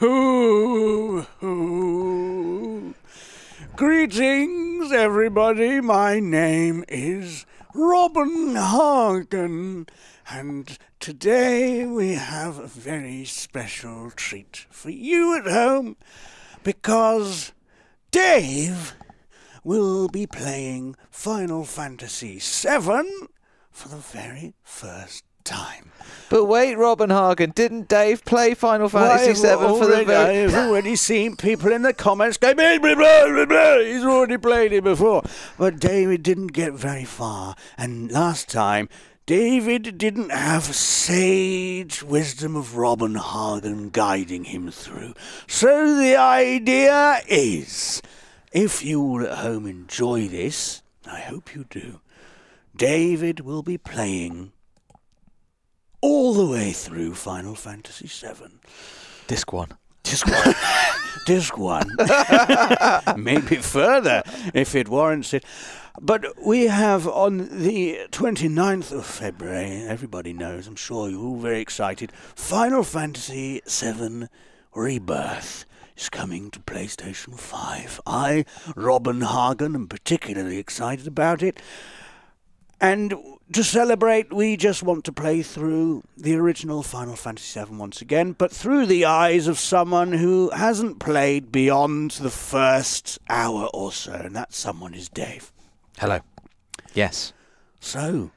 Greetings, everybody. My name is Robenhagen, and today we have a very special treat for you at home because Dave will be playing Final Fantasy VII for the very first time. But wait, Robenhagen, didn't Dave play Final Fantasy VII for the very... I've already seen people in the comments go, blah, blah, blah, blah. he's already played it before. But David didn't get very far. And last time, David didn't have sage wisdom of Robenhagen guiding him through. So the idea is, if you all at home enjoy this, I hope you do, David will be playing all the way through Final Fantasy VII. Disc one. Disc one. Disc one. Maybe further if it warrants it. But we have on the 29th of February, everybody knows, I'm sure you're all very excited, Final Fantasy VII Rebirth is coming to PlayStation 5. I, Robenhagen, am particularly excited about it. And to celebrate, we just want to play through the original Final Fantasy VII once again, but through the eyes of someone who hasn't played beyond the first hour or so, and that someone is Dave. Hello. Yes. So,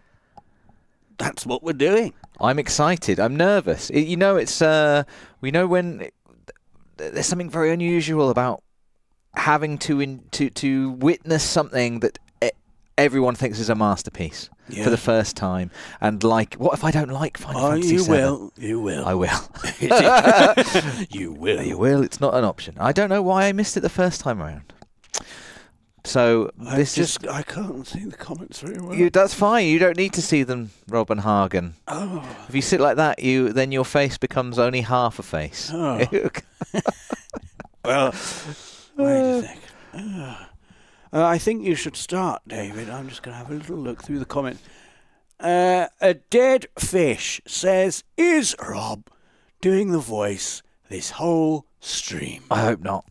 that's what we're doing. I'm excited. I'm nervous. It, you know, it's uh, we know when it, there's something very unusual about having to in, to to witness something that everyone thinks is a masterpiece Yeah. for the first time, and like, what if I don't like Final Oh, Fantasy you will. You will. I will. you will. you will. It's not an option. I don't know why I missed it the first time around. So I this just is. I can't see the comments very well. You, that's fine. You don't need to see them, Robenhagen. oh, If you sit like that, you then your face becomes only half a face. Oh. well, wait a second. Uh, uh, I think you should start, David. I'm just going to have a little look through the comments. Uh, a dead fish says, "Is Rob doing the voice this whole stream?" I hope not.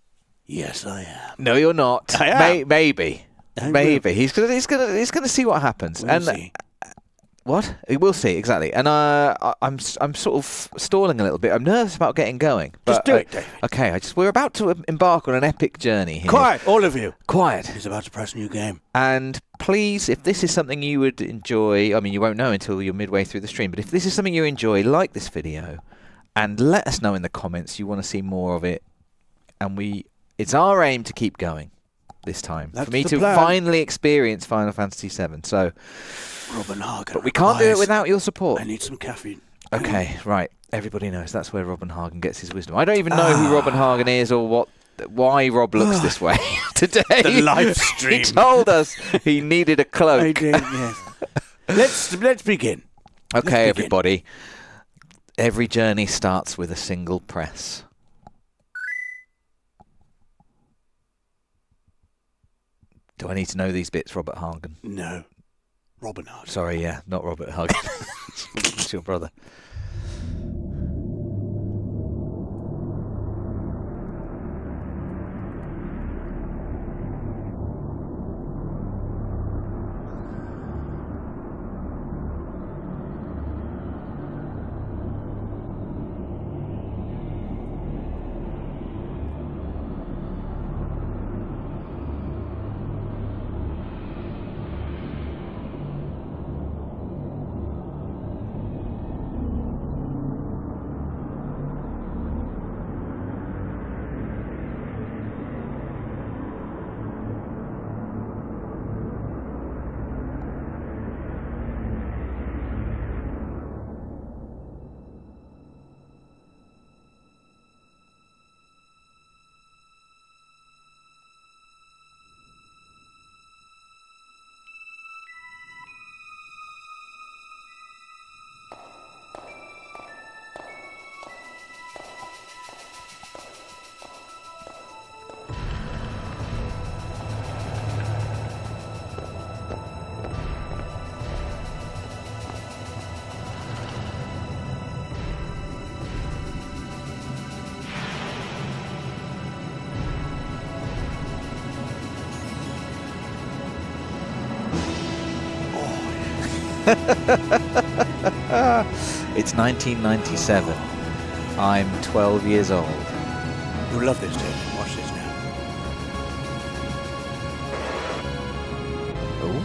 Yes, I am. No, you're not. I am. May- maybe. I will. Maybe he's gonna he's gonna he's gonna see what happens. We'll and see. What we'll see exactly. And uh, I- I'm I'm sort of stalling a little bit. I'm nervous about getting going. But, Just do it, David. Okay, I just we're about to embark on an epic journey here. Quiet, all of you. Quiet. He's about to press a new game. And please, if this is something you would enjoy, I mean, you won't know until you're midway through the stream, but if this is something you enjoy, like this video and let us know in the comments you want to see more of it. And we, it's our aim to keep going this time. That's for me to plan. finally experience Final Fantasy VII. So, Robenhagen. but we can't do it without your support. I need some caffeine. Okay, right. Everybody knows that's where Robenhagen gets his wisdom. I don't even know who ah. Robenhagen is or what, why Rob looks this way today. The live stream. he told us he needed a cloak. I did, yes. let's let's begin. Okay, begin. everybody. Every journey starts with a single press. Do I need to know these bits, Robert Hagen? No, Robenhagen. Sorry, yeah, not Robert Hagen. it's your brother. It's 1997. I'm 12 years old. You'll love this, David. Watch this now. Oh.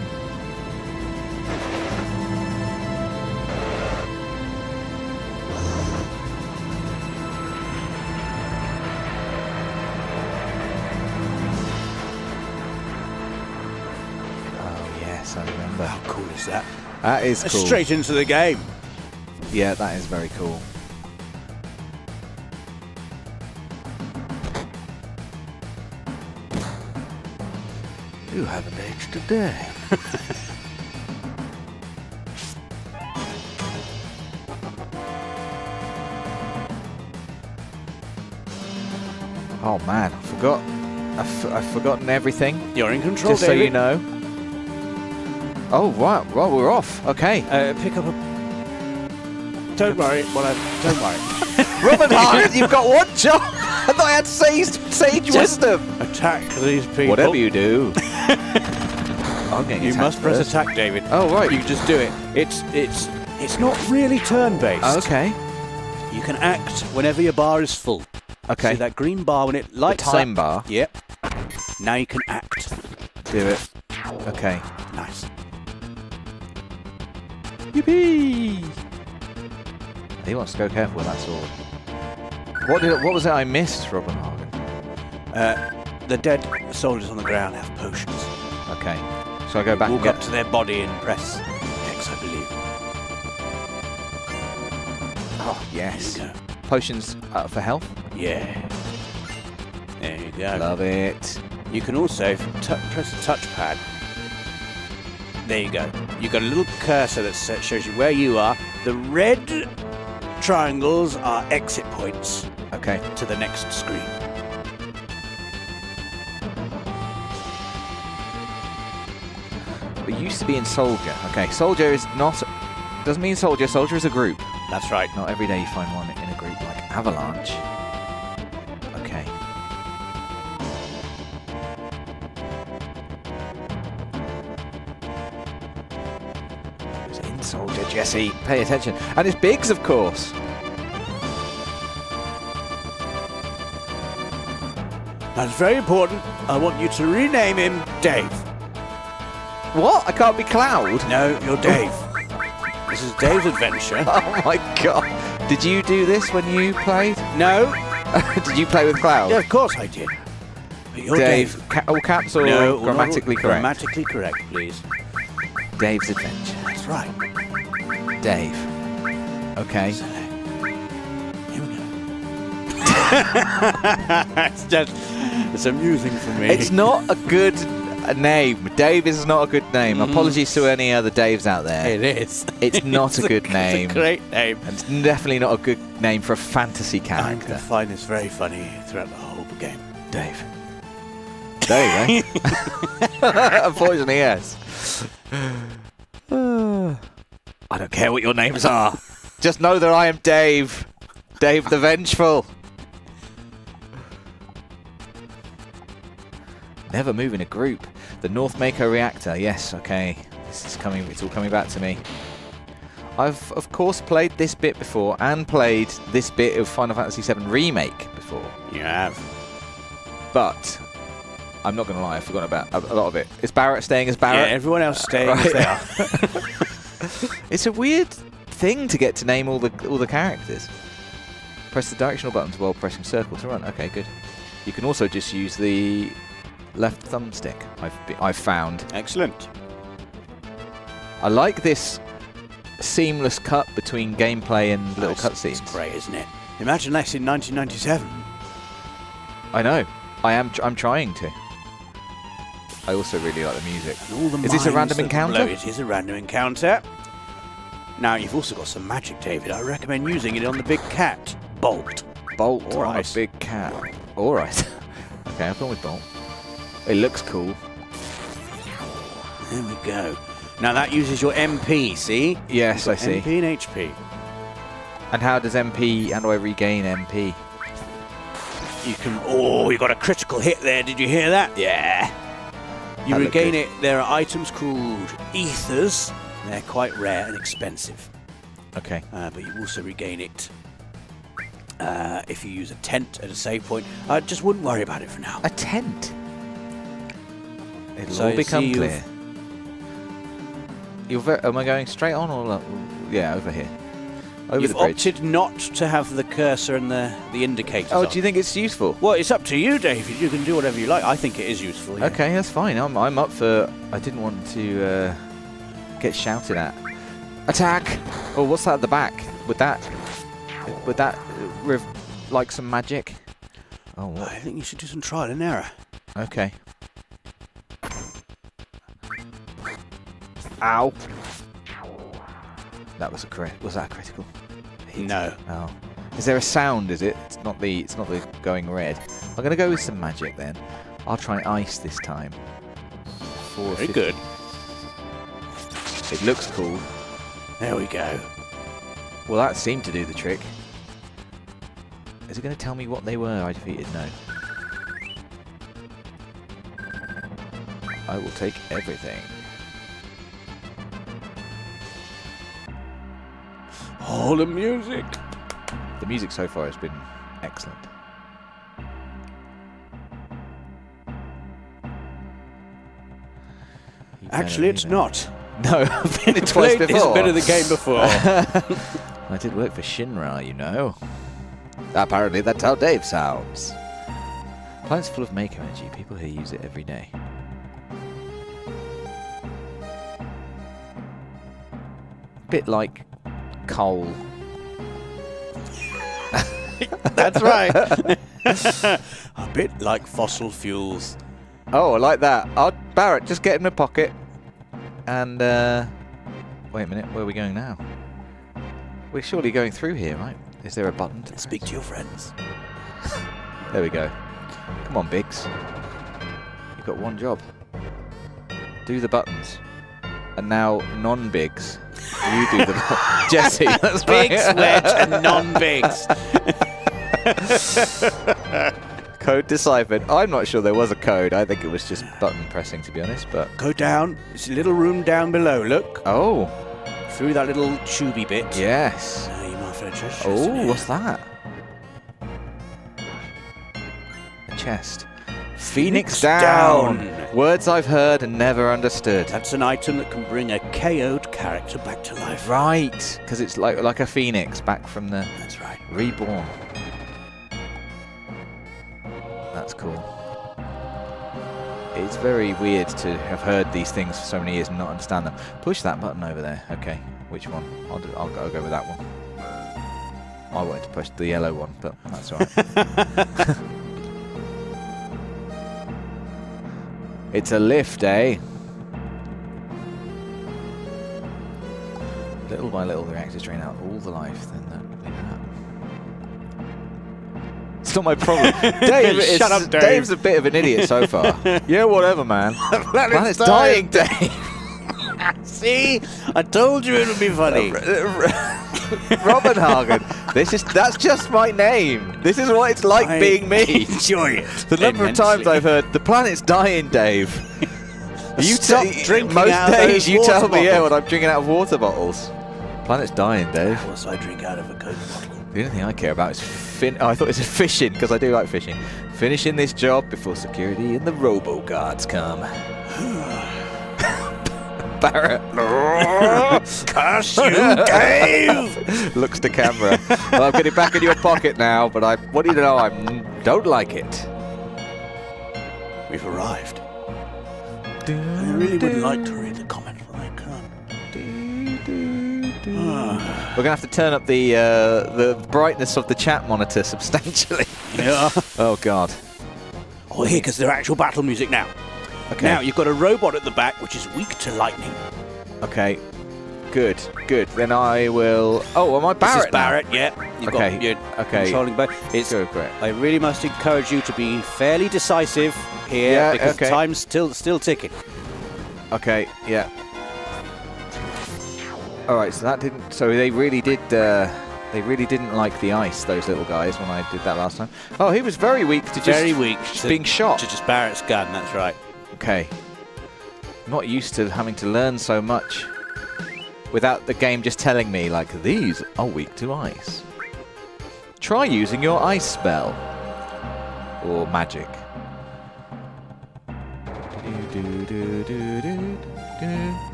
Oh yes, I remember. How cool is that? That is cool. Straight into the game. Yeah, that is very cool. You haven't aged a day. Oh man, I forgot. I've, I've forgotten everything. You're in control, Just so you know. Oh right, well we're off. Okay. Uh, pick up a. Don't worry. Well, I, don't worry. Robin Hart, you've got one job. I thought I had sage, sage Just- wisdom. Attack these people. Whatever you do. You must press first. attack, David. Oh right. You just do it. It's it's it's not really turn-based. Oh, okay. You can act whenever your bar is full. Okay. See that green bar when it the lights time up? bar. Yep. Now you can act. Do it. Okay. Nice. Yippee! He wants to go careful with that sword. What did? What was it I missed, Robenhagen? Uh, the dead soldiers on the ground have potions. Okay. So I go back Walk up to their body and press X, I believe. Oh yes. There you go. Potions uh, for health. Yeah. There you go. Love it. You can also press the touchpad. There you go. You've got a little cursor that shows you where you are. The red triangles are exit points Okay. to the next screen. We used to be in Soldier. Okay. Soldier is not. Doesn't mean Soldier. Soldier is a group. That's right. Not every day you find one in a group like Avalanche. Jesse. Pay attention. And it's Biggs, of course. That's very important. I want you to rename him Dave. What? I can't be Cloud? No, you're Dave. this is Dave's adventure. Oh my god. Did you do this when you played? No, Did you play with Cloud? yeah, of course I did. But you're Dave. Dave. Ca- all caps or No, grammatically correct? Grammatically correct, please. Dave's Adventure. That's right. Dave. Okay. So, here we go. it's just, it's amusing for me. It's not a good name. Dave is not a good name. Mhm. Apologies to any other Daves out there. It is. It's not a good It's name. a great name. And it's definitely not a good name for a fantasy character. I'm going to find this very funny throughout the whole game. Dave. Dave, eh? Unfortunately, yes. I don't care what your names are. Just know that I am Dave. Dave the Vengeful. Never move in a group. The North Mako reactor. Yes, okay. This is coming. It's all coming back to me. I've of course played this bit before and played this bit of Final Fantasy VII Remake before, You have. but I'm not going to lie. I've forgotten about a, a lot of it. Is Barret staying as Barret? Yeah, everyone else staying right. as they are. It's a weird thing to get to name all the all the characters. Press the directional buttons while pressing circle to run. Okay, good. You can also just use the left thumbstick. I've be, I've found. Excellent. I like this seamless cut between gameplay and little cutscenes. It's great, isn't it? Imagine this in 1997. I know. I am. Tr- I'm trying to. I also really like the music. The Is this a random encounter? blow. It is a random encounter. Now, you've also got some magic, David. I recommend using it on the big cat, Bolt. Bolt All on a big cat. All right. okay, I've gone with Bolt. It looks cool. There we go. Now, that uses your MP, see? Yes, I see. MP and HP. And how does MP? How do I regain MP? You can. Oh, you got a critical hit there. Did you hear that? Yeah. You That regain it. There are items called ethers They're quite rare and expensive, Okay. uh, but you also regain it uh, if you use a tent at a save point. I just wouldn't worry about it for now. A tent. It'll So all become clear. You're ver- am I going straight on or yeah over here? Over You've the bridge. opted not to have the cursor and the, the indicators oh, on. do you think it's useful? Well, it's up to you, David. You can do whatever you like. I think it is useful. yeah. Okay, that's fine. I'm, I'm up for. I didn't want to uh, get shouted at. Attack! Oh, what's that at the back? Would that? Would that uh, rev- like some magic? Oh, what? I think you should do some trial and error. Okay. Ow! That was a crit. Was that a critical? hit? No. Oh. Is there a sound? Is it? It's not the. It's not the going red. I'm gonna go with some magic then. I'll try ice this time. Four Very fif- good. It looks cool. There we go. Well, that seemed to do the trick. Is it going to tell me what they were I defeated? No. I will take everything. Oh, the music. The music so far has been excellent. Actually, it's not. No, I've been it twice Played before. this bit of the game before. I did work for Shinra, you know. Apparently, that's how Dave sounds. Planet's full of Mako energy. People here use it every day. Bit like coal. That's right. a bit like fossil fuels. Oh, I like that. Oh, Barret, just get in my pocket. And, uh... Wait a minute, where are we going now? We're surely going through here, right? Is there a button to Speak to your friends. There we go. Come on, Biggs. You've got one job. Do the buttons. And now, non-Biggs. You do the Jesse, that's Biggs, right. wedge, and non-Biggs. Code deciphered. I'm not sure there was a code. I think it was just button pressing, to be honest. But Go down. It's a little room down below. Look. oh, Through that little tubey bit. yes. You might find oh, a treasure Oh, what's that? A chest. Phoenix, Phoenix down. down. Words I've heard and never understood. That's an item that can bring a KO'd character back to life. Right, because it's like like a phoenix back from the That's right. reborn. That's cool. It's very weird to have heard these things for so many years and not understand them. Push that button over there. Okay, which one? I'll do, I'll, go, I'll go with that one. I wanted to push the yellow one, but that's all right. it's a lift, eh? Little by little, the reactors drain out all the life. Then that. It's not my problem. Dave, is, Shut up, Dave. Dave's a bit of an idiot so far. yeah, whatever, man. Planet's dying, Dave. See? I told you it would be funny. Robenhagen. This is that's just my name. This is what it's like I being me. Enjoy it. The number of times. I've heard the planet's dying, Dave. You Stop drinking most out of days those you tell me yeah bottles. when I'm drinking out of water bottles. Planet's dying, Dave. Of course, I drink out of a Coke bottle. The only thing I care about is fin. Oh, I thought it was fishing because I do like fishing. Finishing this job before security and the robo guards come. Barret Curse you, Dave! looks to camera. well, I've got it back in your pocket now, but I want you to know I don't like it. We've arrived. I really would like to read the comment, but I can't. Ah, We're gonna have to turn up the uh, the brightness of the chat monitor substantially. yeah. oh God. Oh, here, because they're actual battle music now. Okay. Now, you've got a robot at the back which is weak to lightning. Okay. Good. Good. Then I will. Oh, am I Barret? This is now? Barret, yeah. You've Okay, got your okay. controlling bow. It's, Go for it. I really must encourage you to be fairly decisive here Yeah, because okay. time's still still ticking. Okay. Yeah. All right. So that didn't. So they really did. Uh, they really didn't like the ice. Those little guys when I did that last time. Oh, he was very weak to just Very weak. to- being shot. To just Barret's gun, that's right. Okay. Not used to having to learn so much. without the game just telling me, like, these are weak to ice. Try using your ice spell. Or magic.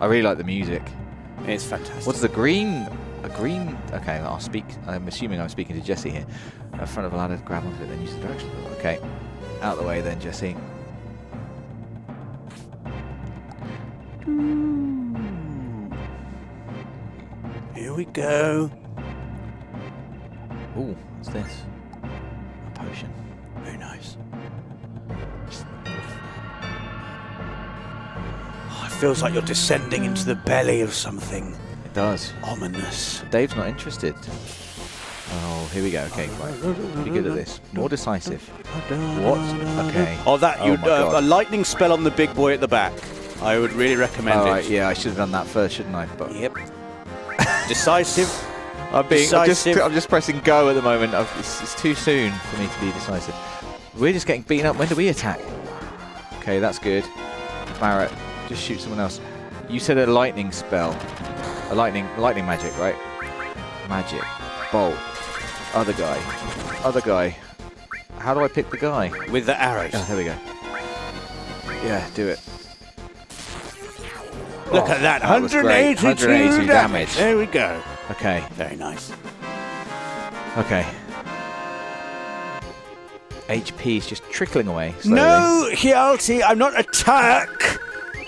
I really like the music. It's fantastic. What's the green? A green. Okay, I'll speak. I'm assuming I'm speaking to Jesse here. In front of a ladder, grab onto it, then use the direction. Okay, out of the way then, Jesse. Here we go. Ooh, what's this? A potion. Very nice. Oh, it feels like you're descending into the belly of something It does. ominous. Dave's not interested. Oh, here we go. Okay, right. Be good at this. More decisive. What? Okay. Oh, that Oh you my uh, God. a lightning spell on the big boy at the back. I would really recommend All it. yeah, I should have done that first, shouldn't I? But Yep. Decisive. I'm being. I'm just, Decisive. I'm just pressing go at the moment. I've, it's, it's too soon for me to be decisive. We're just getting beaten up. When do we attack? Okay, that's good. Barret, just shoot someone else. You said a lightning spell, a lightning, lightning magic, right? Magic, bolt. Other guy, other guy. How do I pick the guy? with the arrows. Oh, there we go. Yeah, do it. Look Oh, at that. Oh, that 182, 182 damage. There we go. Okay, Very nice. okay. HP is just trickling away. Slowly. No, Hjalti, I'm not attack.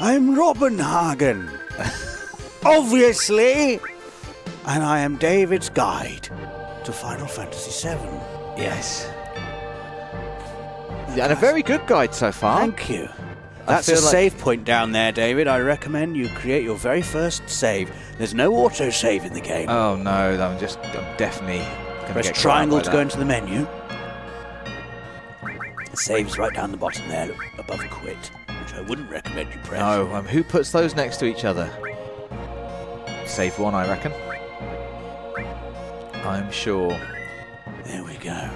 I'm Robenhagen. Obviously. And I am David's guide to Final Fantasy VII. Yes. And a very good guide so far. Thank you. That's a like- save point down there, David. I recommend you create your very first save. There's no auto save in the game. Oh no, I'm just, I'm definitely gonna Press triangle to go into the menu. It saves right down the bottom there, above quit, which I wouldn't recommend you press. No, um, who puts those next to each other? Save one, I reckon. I'm sure. There we go.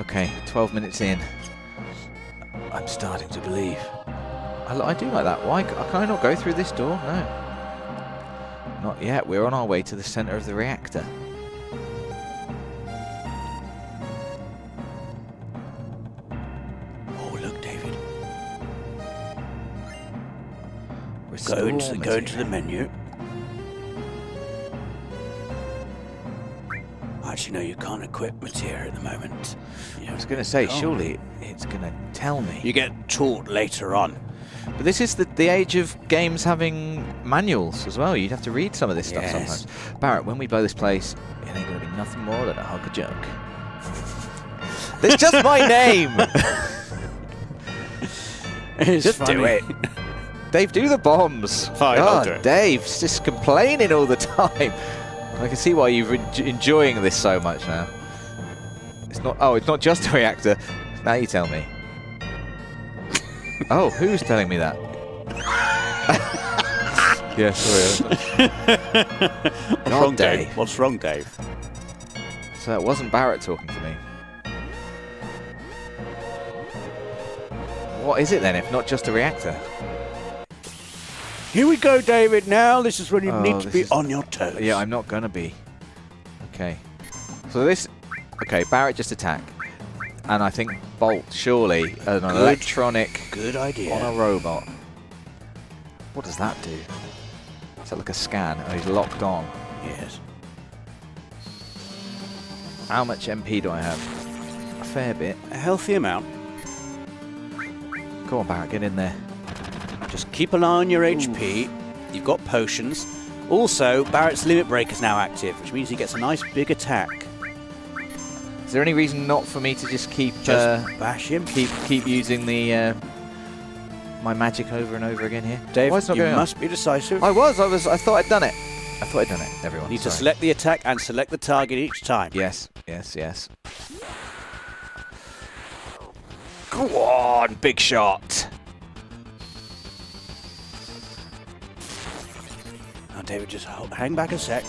Okay, 12 minutes in. I'm starting to believe. I, I do like that. Why can I not go through this door? No. Not yet. We're on our way to the center of the reactor. Oh, look, David. Restore Go into, go into the menu. Actually, no, you can't equip materia at the moment. You I was going to say, can't. surely it's going to tell me. You get taught later on. But this is the, the age of games having manuals as well. You'd have to read some of this stuff Yes. sometimes. Barret, when we blow this place, it ain't going to be nothing more than a hunk of junk. It's just my name! Just do it. Dave, do the bombs. Fine, I'll ah, do it. Dave's just complaining all the time. I can see why you're en- enjoying this so much now. It's not. Oh, it's not just a reactor. Now you tell me. oh, who's telling me that? yeah, sorry. What's God, wrong, Dave? Dave. What's wrong, Dave? So it wasn't Barret talking to me. What is it then, if not just a reactor? Here we go, David. Now this is when you Oh, need to be on your toes. Yeah, I'm not gonna be. Okay. So this. Okay, Barret just attack, and I think Bolt surely an electronic Good idea. on a robot. What does that do? Is that like a scan? Oh, he's locked on. Yes. How much MP do I have? A fair bit. A healthy amount. Come on, Barret, get in there. Just keep an eye on your HP. You've got potions. Also, Barret's limit break is now active, which means he gets a nice big attack. Is there any reason not for me to just keep Just uh, bash him. keep keep using the uh, my magic over and over again here? Dave, Why not you going on? must be decisive. I was. I was. I thought I'd done it. I thought I'd done it. Everyone. need to select the attack and select the target each time. Yes. Yes. Yes. Go on, big shot. Now, David, just hang back a sec.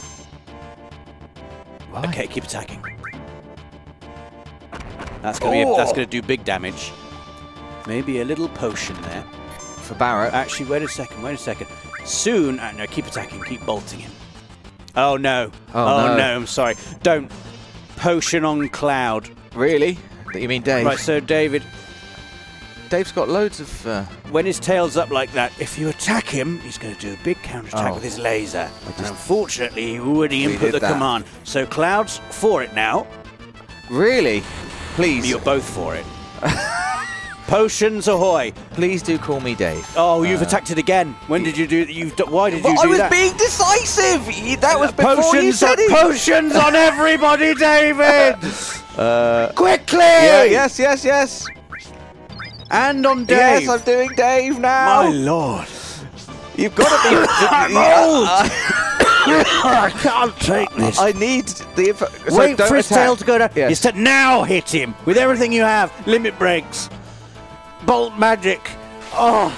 Why? Okay, keep attacking. That's gonna be a, that's Oh. gonna do big damage. Maybe a little potion there. for Barret. Actually, wait a second, wait a second. Soon, uh, no, keep attacking, keep bolting him. Oh no. Oh, no. I'm sorry. Don't. Potion on Cloud. really? You mean Dave? Right, so David, Dave's got loads of. Uh, when his tail's up like that, if you attack him, he's going to do a big counterattack Oh. with his laser. and unfortunately, he already input the that. command. So Cloud's for it now. really? Please, You're both for it. Potions ahoy! please do call me Dave. Oh, you've Uh, attacked it again. When did you do? You've. do- Why did you But I do was that? being decisive. That was before potions, you said it. potions on everybody, David! Uh, Quickly! yeah, yes, yes, yes. And on Dave. Yes, I'm doing Dave now. My lord. You've got to be. I'm old. I can't take this. I need the info. So Wait don't for his attack. tail to go down. Yes. You said now hit him with everything you have. Limit breaks. Bolt magic. Oh.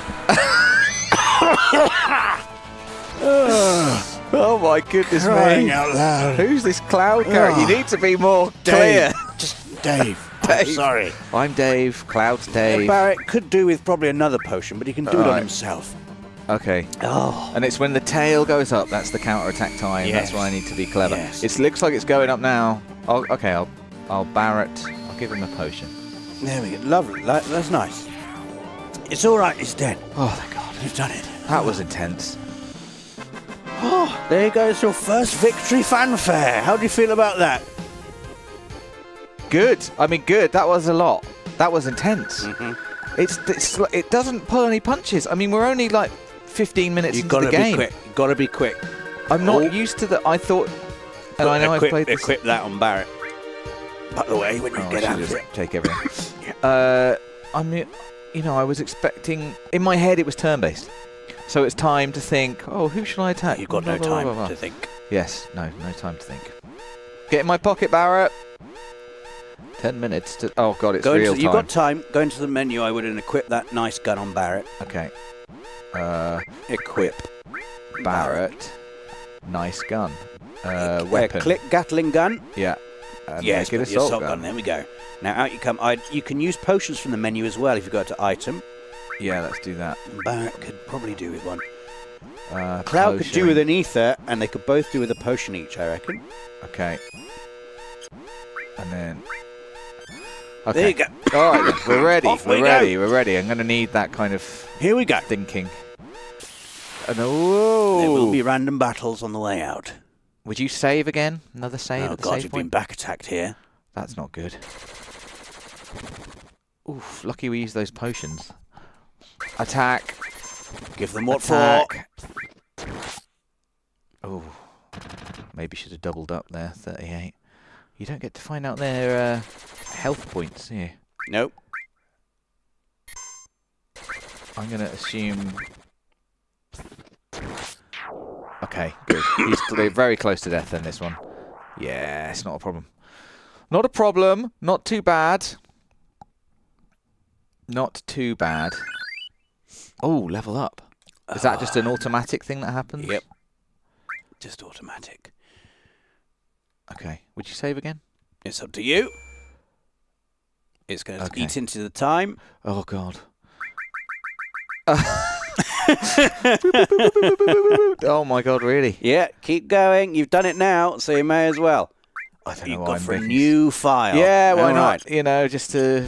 Oh my goodness Crying me! out loud. Who's this cloud character? You Oh. need to be more Dave. clear. Just Dave. I'm sorry. I'm Dave. Cloud's Dave. Barret could do with probably another potion, but he can do it on himself. Okay. Oh. And it's when the tail goes up. That's the counter attack time. Yes. That's why I need to be clever. Yes. It looks like it's going up now. I'll, okay, I'll, I'll Barret. I'll give him a potion. There we go. Lovely. That's nice. It's all right. He's dead. Oh, thank God. You've done it. That was intense. Oh, there you go. It's your first victory fanfare. How do you feel about that? Good. I mean, good. That was a lot. That was intense. Mm-hmm. It's, it's it doesn't pull any punches. I mean, we're only like 15 minutes You've into got the to be quick. You've got to be quick. I'm not Oh. used to that. I thought, and I know I've played this. equip that on Barret. By the way, when you Oh, get out of it. take everything. uh, I mean, you know, I was expecting. In my head, it was turn-based, so it's time to think. Oh, who should I attack? You've got Blah, no blah, time blah. to think. Yes, no, no time to think. Get in my pocket, Barret. Ten minutes to. Oh God, it's Go real into, time. you've got time. Go into the menu, I would, and equip that nice gun on Barret. Okay. Uh, Equip. Barret. Nice gun. Uh, Uh, weapon. click Gatling gun. Yeah. And yes, the assault, assault gun. gun. There we go. Now out you come. I, you can use potions from the menu as well if you go to item. Yeah, let's do that. Barret could probably do with one. Uh, Cloud could do with an ether, and they could both do with a potion each, I reckon. Okay. And then. There you go. All right, we're ready. Off we're we ready. We're ready. I'm going to need that kind of Here we go. thinking. And oh, There will be random battles on the way out. Would you save again? Another save oh at God, save you've been back attacked here. That's not good. Oof! Lucky we used those potions. Attack! Give them what for. Attack! Oh, maybe should have doubled up there. Thirty-eight. You don't get to find out their uh, health points here. Nope. I'm going to assume. Okay, good. He's very close to death then, this one. Yeah, it's not a problem. Not a problem. Not too bad. Not too bad. Oh, level up. Is that just an automatic thing that happens? Yep. Just automatic. Okay. Would you save again? It's up to you. It's going to Okay. eat into the time. Oh, God. oh, my God, really? Yeah, keep going. You've done it now, so you may as well. I don't You've know why I'm for a new file. Yeah, why All not? right. You know, just to,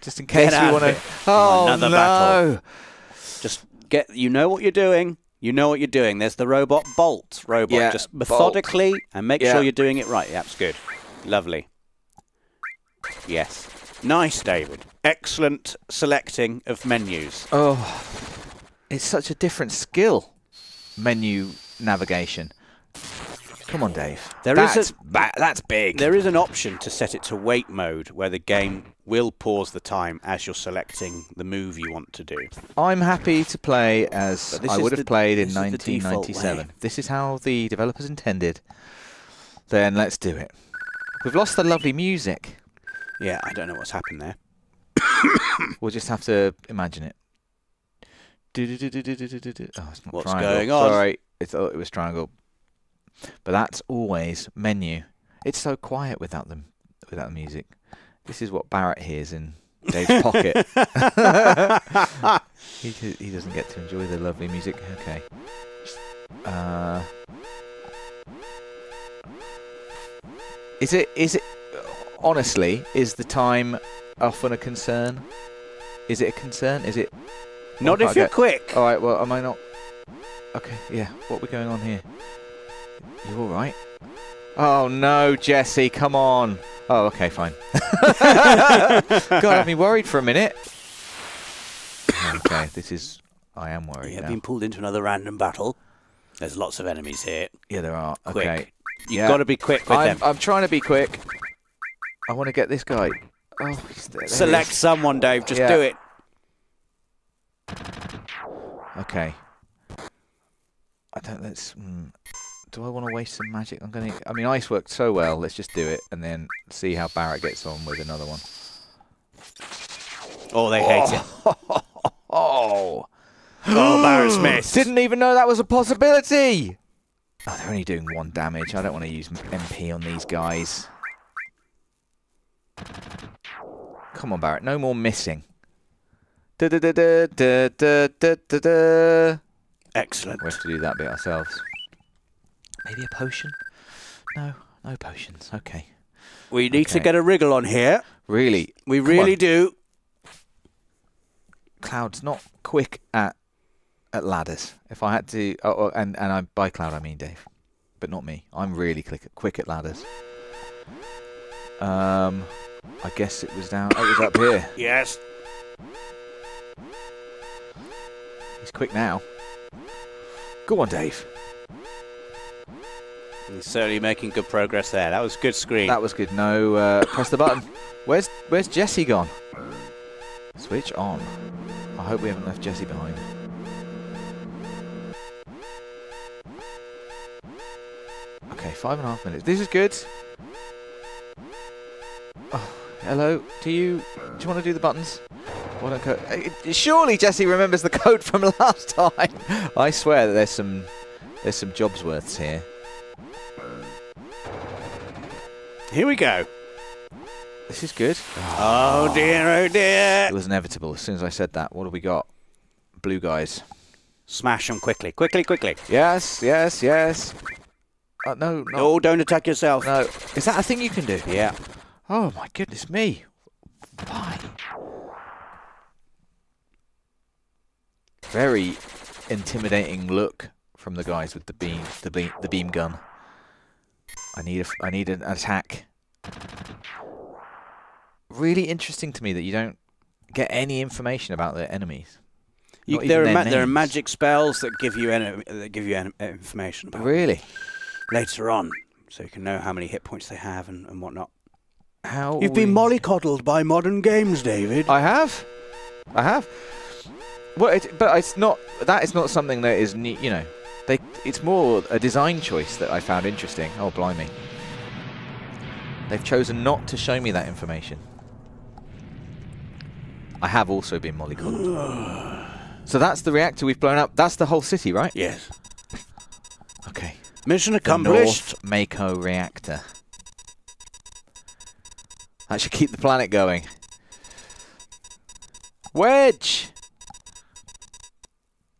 just in case we want to. Oh Another no! battle. Just get. You know what you're doing. You know what you're doing. There's the robot Bolt robot. Yeah, Just Bolt. methodically and make Yeah. sure you're doing it right. Yeah, That's good. Lovely. Yes. Nice, David. Excellent selecting of menus. Oh, it's such a different skill. Menu navigation. Come on, Dave. There that's is a- ba- that's big. There is an option to set it to wait mode where the game will pause the time as you're selecting the move you want to do. I'm happy to play as I would have the- played in this is the default 1997. this is how the developers intended, then let's do it. We've lost the lovely music. Yeah, I don't know what's happened there. We'll just have to imagine it. Oh, it's not What's triangle. going on? Sorry, it's, oh, it was triangle. But that's always menu. It's so quiet without them, without the music. This is what Barret hears in Dave's pocket. he, he doesn't get to enjoy the lovely music. Okay. Uh, is it? Is it? Honestly, is the time often a concern? Is it a concern? Is it? Not Oh, if you're quick. All right. Well, am I not? Okay. Yeah. What we going on here? You all right? Oh no, Jesse! Come on. Oh, okay, fine. God, had me worried for a minute. Okay, this is. I am worried You've now. been pulled into another random battle. There's lots of enemies here. Yeah, there are. Quick. Okay. You've Yeah. got to be quick with I'm, them. I'm trying to be quick. I want to get this guy. Oh, he's there, there Select is. someone, Dave. Just Yeah. do it. Okay. I don't. Let's. Mm, do I want to waste some magic? I'm gonna. I mean, ice worked so well. Let's just do it and then see how Barret gets on with another one. Oh, they hate it. oh. Oh, Barret's missed. Didn't even know that was a possibility. Oh, they're only doing one damage. I don't want to use MP on these guys. Come on, Barret. No more missing. Da -da -da Excellent. We have to do that bit ourselves. Maybe a potion? No, no potions. Okay. We need to get a wriggle on here. Really, We Come really on. do. Cloud's not quick at at ladders. If I had to, oh, oh, and and I by Cloud I mean Dave, but not me. I'm really quick quick at ladders. Um, I guess it was down. Oh, it was up here. Yes. He's quick now. Go on, Dave. Certainly making good progress there. That was good screen. That was good. No, uh, press the button. Where's Where's Jesse gone? Switch on. I hope we haven't left Jesse behind. Okay, five and a half minutes. This is good. Oh, hello. Do you do you want to do the buttons? Uh, Surely Jesse remembers the code from last time. I swear that there's some there's some jobs worths here. Here we go. This is good. Oh dear, oh dear. It was inevitable. As soon as I said that, what have we got? Blue guys. Smash them quickly, quickly, quickly. Yes, yes, yes. Uh, no, no, Oh, don't attack yourself. no. Is that a thing you can do? Yeah. Oh my goodness me! Why? Very intimidating look from the guys with the beam, the beam, the beam gun. I need a, I need an attack. Really interesting to me that you don't get any information about the enemies. You, there, are ma- there are magic spells that give you en- that give you en- information about them Really? later on, so you can know how many hit points they have and, and whatnot. How? You've been mollycoddled by modern games, David. I have, I have. Well, it, but it's not. That is not something that is new, You know, they. It's more a design choice that I found interesting. Oh, blimey! They've chosen not to show me that information. I have also been mollycoddled. so that's the reactor we've blown up. That's the whole city, right? yes. Okay. Mission The accomplished. North Mako reactor. That should keep the planet going. Wedge!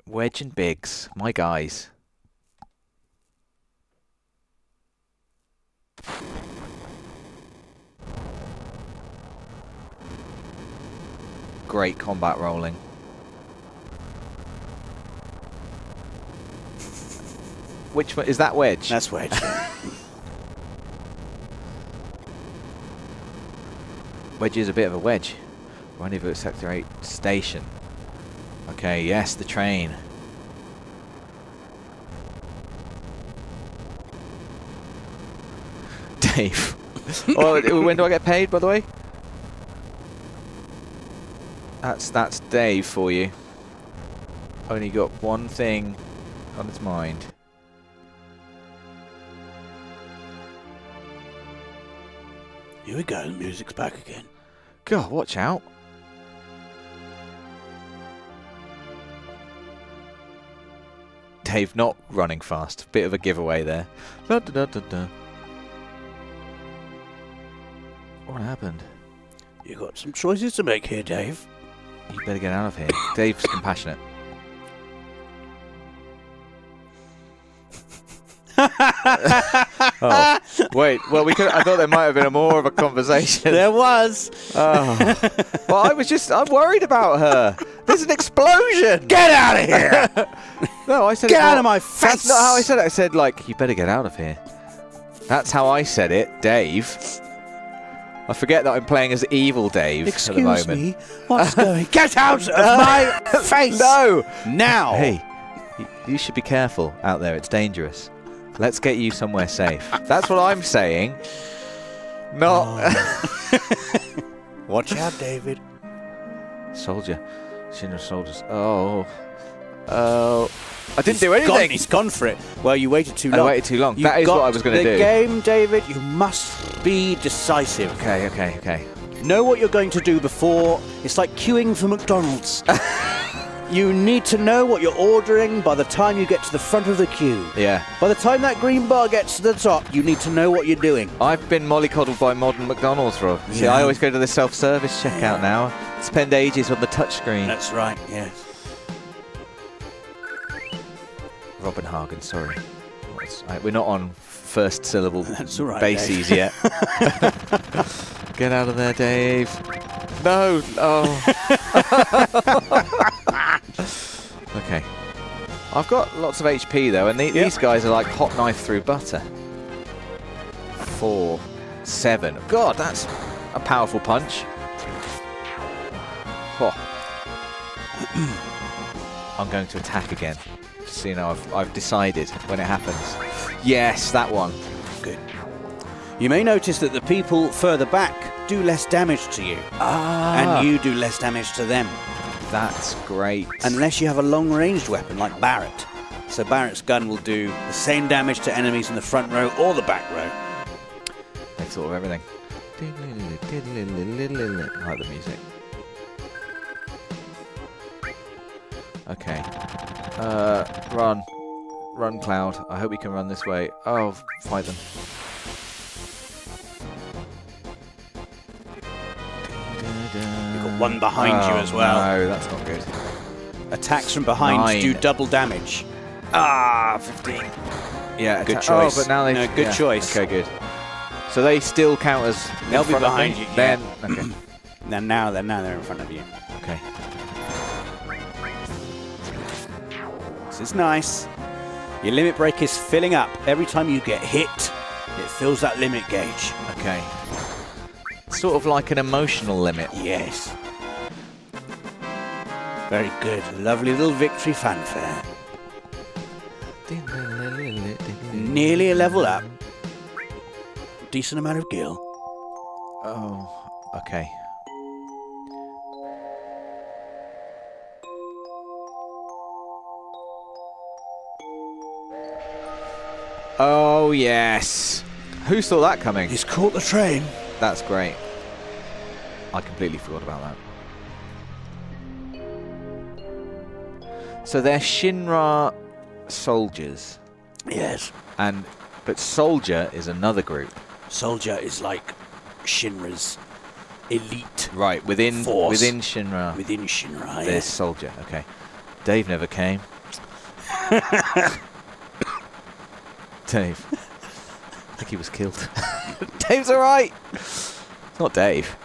Wedge and Biggs, my guys. Great combat rolling. Which one is that Wedge? That's Wedge. Wedge is a bit of a wedge. Rendezvous at Sector 8 station. Okay, yes, the train. Dave. oh, when do I get paid, by the way? That's that's Dave for you. Only got one thing on his mind. Here we go. The music's back again. God, watch out. Dave not running fast. Bit of a giveaway there. Da, da, da, What happened? You got some choices to make here, Dave. You better get out of here. Dave's compassionate. oh, wait. Well, we could. I thought there might have been a more of a conversation. There was. Oh. Well, I was just. I'm worried about her. There's an explosion. Get out of here! No, I said. Get out more- of my face. That's face! not how I said it. I said like, you better get out of here. That's how I said it, Dave. I forget that I'm playing as evil Dave at the Excuse moment. me. What's going? Get out of my face! No. Now. Hey, you should be careful out there. It's dangerous. Let's get you somewhere safe. That's what I'm saying. Not oh. Watch out, David. soldier. Shinra soldiers. Oh. Oh. I didn't do Gone, anything. he's gone for it. Well, you waited too long. I waited too long. You That is what I was gonna do. the game, David. You must be decisive. Okay, okay, okay. Know what you're going to do before. It's like queuing for McDonald's. you need to know what you're ordering by the time you get to the front of the queue. Yeah. By the time that green bar gets to the top, you need to know what you're doing. I've been mollycoddled by modern McDonald's, Rob. See, I always go to the self-service checkout now. Spend ages on the touchscreen. That's right, yes. Robenhagen, sorry. I- We're not on first syllable right, bases yet. Get out of there, Dave. No. Oh. okay. I've got lots of HP though, and the, Yep. these guys are like hot knife through butter. Four, seven. God, that's a powerful punch. Oh. I'm going to attack again. You know, I've, I've decided when it happens. Yes, that one. Good. You may notice that the people further back do less damage to you, Ah, and you do less damage to them, That's great. unless you have a long ranged weapon like Barret. So Barret's gun will do the same damage to enemies in the front row or the back row. they thought of everything. I like the music. Okay. Uh, run. Run, Cloud. I hope we can run this way. Oh, fight them. You've got one behind you Oh, as well. No, that's not good. Attacks from behind Nine. do double damage. Ah, 15. Yeah, Good choice. Oh, but now they. No, good choice. Okay, good. So they still count as. They'll be front of behind me? you, yeah. Then okay, Then now they're now they're in front of you. Is nice. Your limit break is filling up. Every time you get hit, it fills that limit gauge. Okay. Sort of like an emotional limit. Yes. Very good. Lovely little victory fanfare. Nearly a level up. Decent amount of gil. Oh, okay. Oh yes. Who saw that coming? He's caught the train. That's great. I completely forgot about that. So they're Shinra soldiers, Yes. and but soldier is another group. Soldier is like Shinra's elite Right within Force. within Shinra. within Shinra. There's Yes. soldier. Okay. Dave never came. Dave. I think he was killed. Dave's all right. It's not Dave.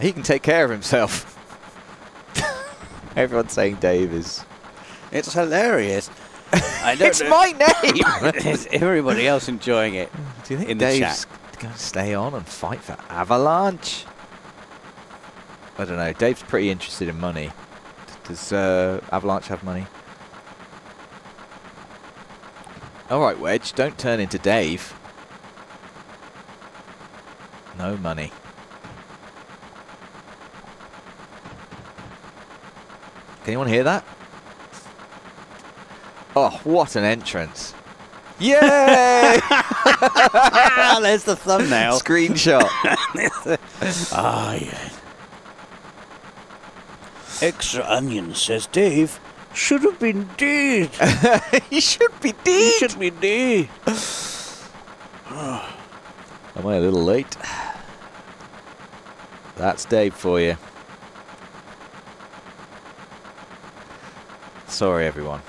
He can take care of himself. Everyone's saying Dave is. It's hilarious. I don't It's know- my name. Is everybody else enjoying it? Do you think In the Dave's going to stay on and fight for Avalanche? I don't know. Dave's pretty interested in money. Does uh, Avalanche have money? All right, Wedge. Don't turn into Dave. No money. Can anyone hear that? Oh, what an entrance! Yay! there's the thumbnail. Screenshot. ah, yeah. Extra onion, says Dave. Should have been dead. he should be dead. He should be dead. Am I a little late? That's Dave for you. Sorry, everyone.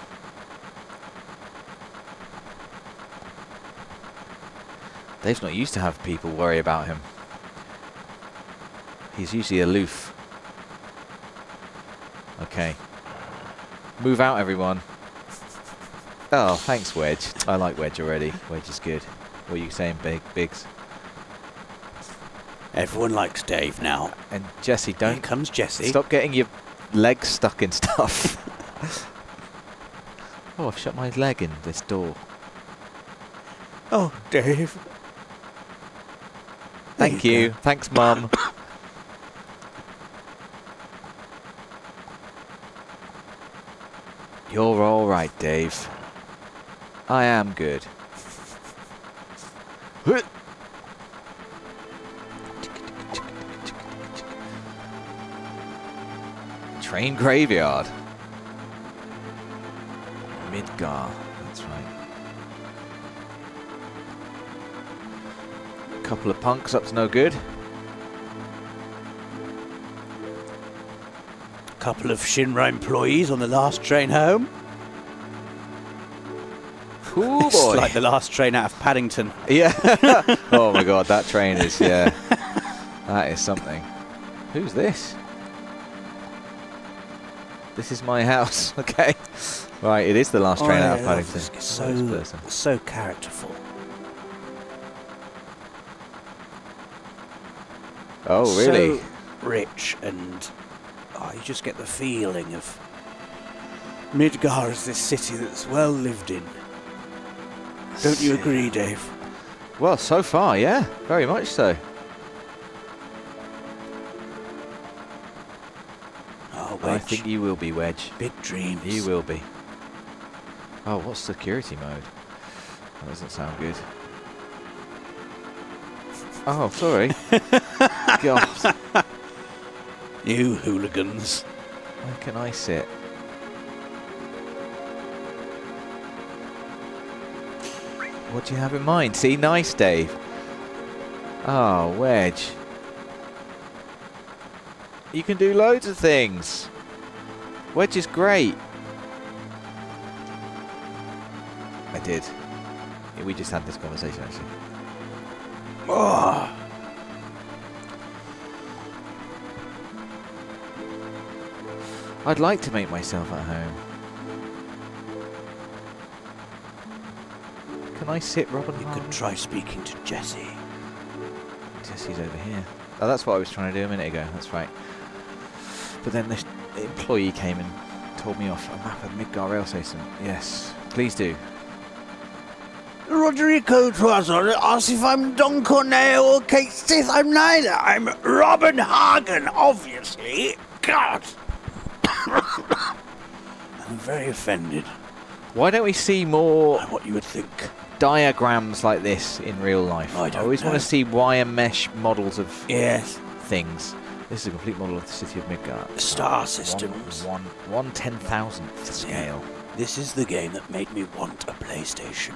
Dave's not used to have people worry about him. He's usually aloof. Okay. Move out, everyone. Oh, thanks, Wedge. I like Wedge already. Wedge is good. What are you saying, Big Biggs? Everyone likes Dave now. And Jesse, Here don't comes Jesse. stop getting your legs stuck in stuff. oh, I've shut my leg in this door. Oh, Dave. Thank you you. Thanks, Mum. You're all right, Dave. I am good. Train graveyard. Midgar. That's right. Couple of punks up to no good. Couple of Shinra employees on the last train home. Cool It's boy. like the last train out of Paddington. Yeah. oh my god, that train is yeah. that is something. Who's this? This is my house. Okay. Right, it is the last train Oh, out of Paddington. It's Oh, So, so characterful. Oh really? So rich and oh, you just get the feeling of Midgar is this city that's well lived in. Don't you agree, Dave? Well, so far, yeah, very much so. Oh, I think you will be Wedge. Big dreams. You will be. Oh, what's security mode? That doesn't sound good. Oh, sorry. God, You hooligans. where can I sit? What do you have in mind? See, nice, Dave. Oh, Wedge. You can do loads of things. Wedge is great. I did. We just had this conversation actually. Oh, I'd like to make myself at home. Can I sit Robin you could try speaking to Jesse. Jesse's over here. Oh, that's what I was trying to do a minute ago. That's right. But then the the employee came and told me off a map of Midgar rail station. Yes, please do. Roderico Troison asks if I'm Don Corneo or Kate Stith. I'm neither. I'm Robenhagen, obviously. God. I'm very offended Why don't we see more what you would think. diagrams like this in real life? I don't always want to see wire mesh models of Yes, things. This is a complete model of the city of Midgar. star One, systems. one, one ten thousandth scale. This is the game that made me want a PlayStation.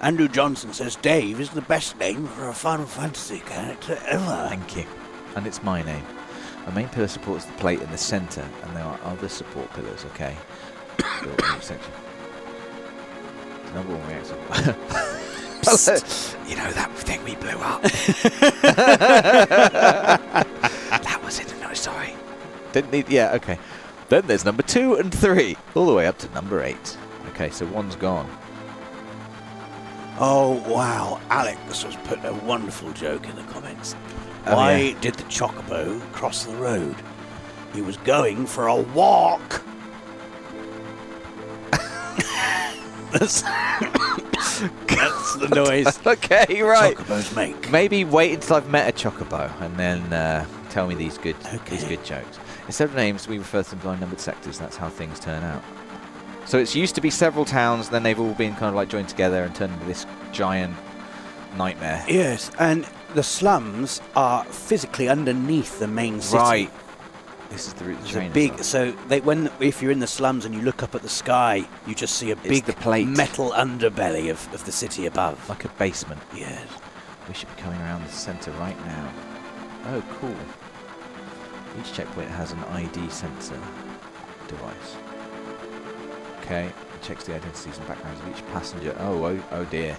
Andrew Johnson says Dave is the best name for a Final Fantasy character ever. Thank you. And it's my name. My main pillar supports the plate in the centre, and there are other support pillars, okay? Built in each section. The number one reactor. you know that thing we blew up? that was it. No, sorry. Didn't need. Yeah, okay. Then there's number two and three, all the way up to number eight. Okay, so one's gone. Oh wow, Alex was putting a wonderful joke in the comments. Oh, Why yeah. did the Chocobo cross the road? He was going for a walk. that's, that's the noise okay, right. Chocobos make. Maybe wait until I've met a chocobo and then uh, tell me these good these good jokes. Instead of names, we refer to them by numbered sectors. That's how things turn out. So it's used to be several towns, then they've all been kind of like joined together and turned into this giant nightmare. Yes, and the slums are physically underneath the main city. Right. This is the route the train a is big, so they when if you're in the slums and you look up at the sky, you just see a big metal underbelly of, of the city above. like a basement. Yes. We should be coming around the centre right now. Oh, cool. Each checkpoint has an ID sensor device. Okay, it checks the identities and backgrounds of each passenger. Oh, oh, oh dear.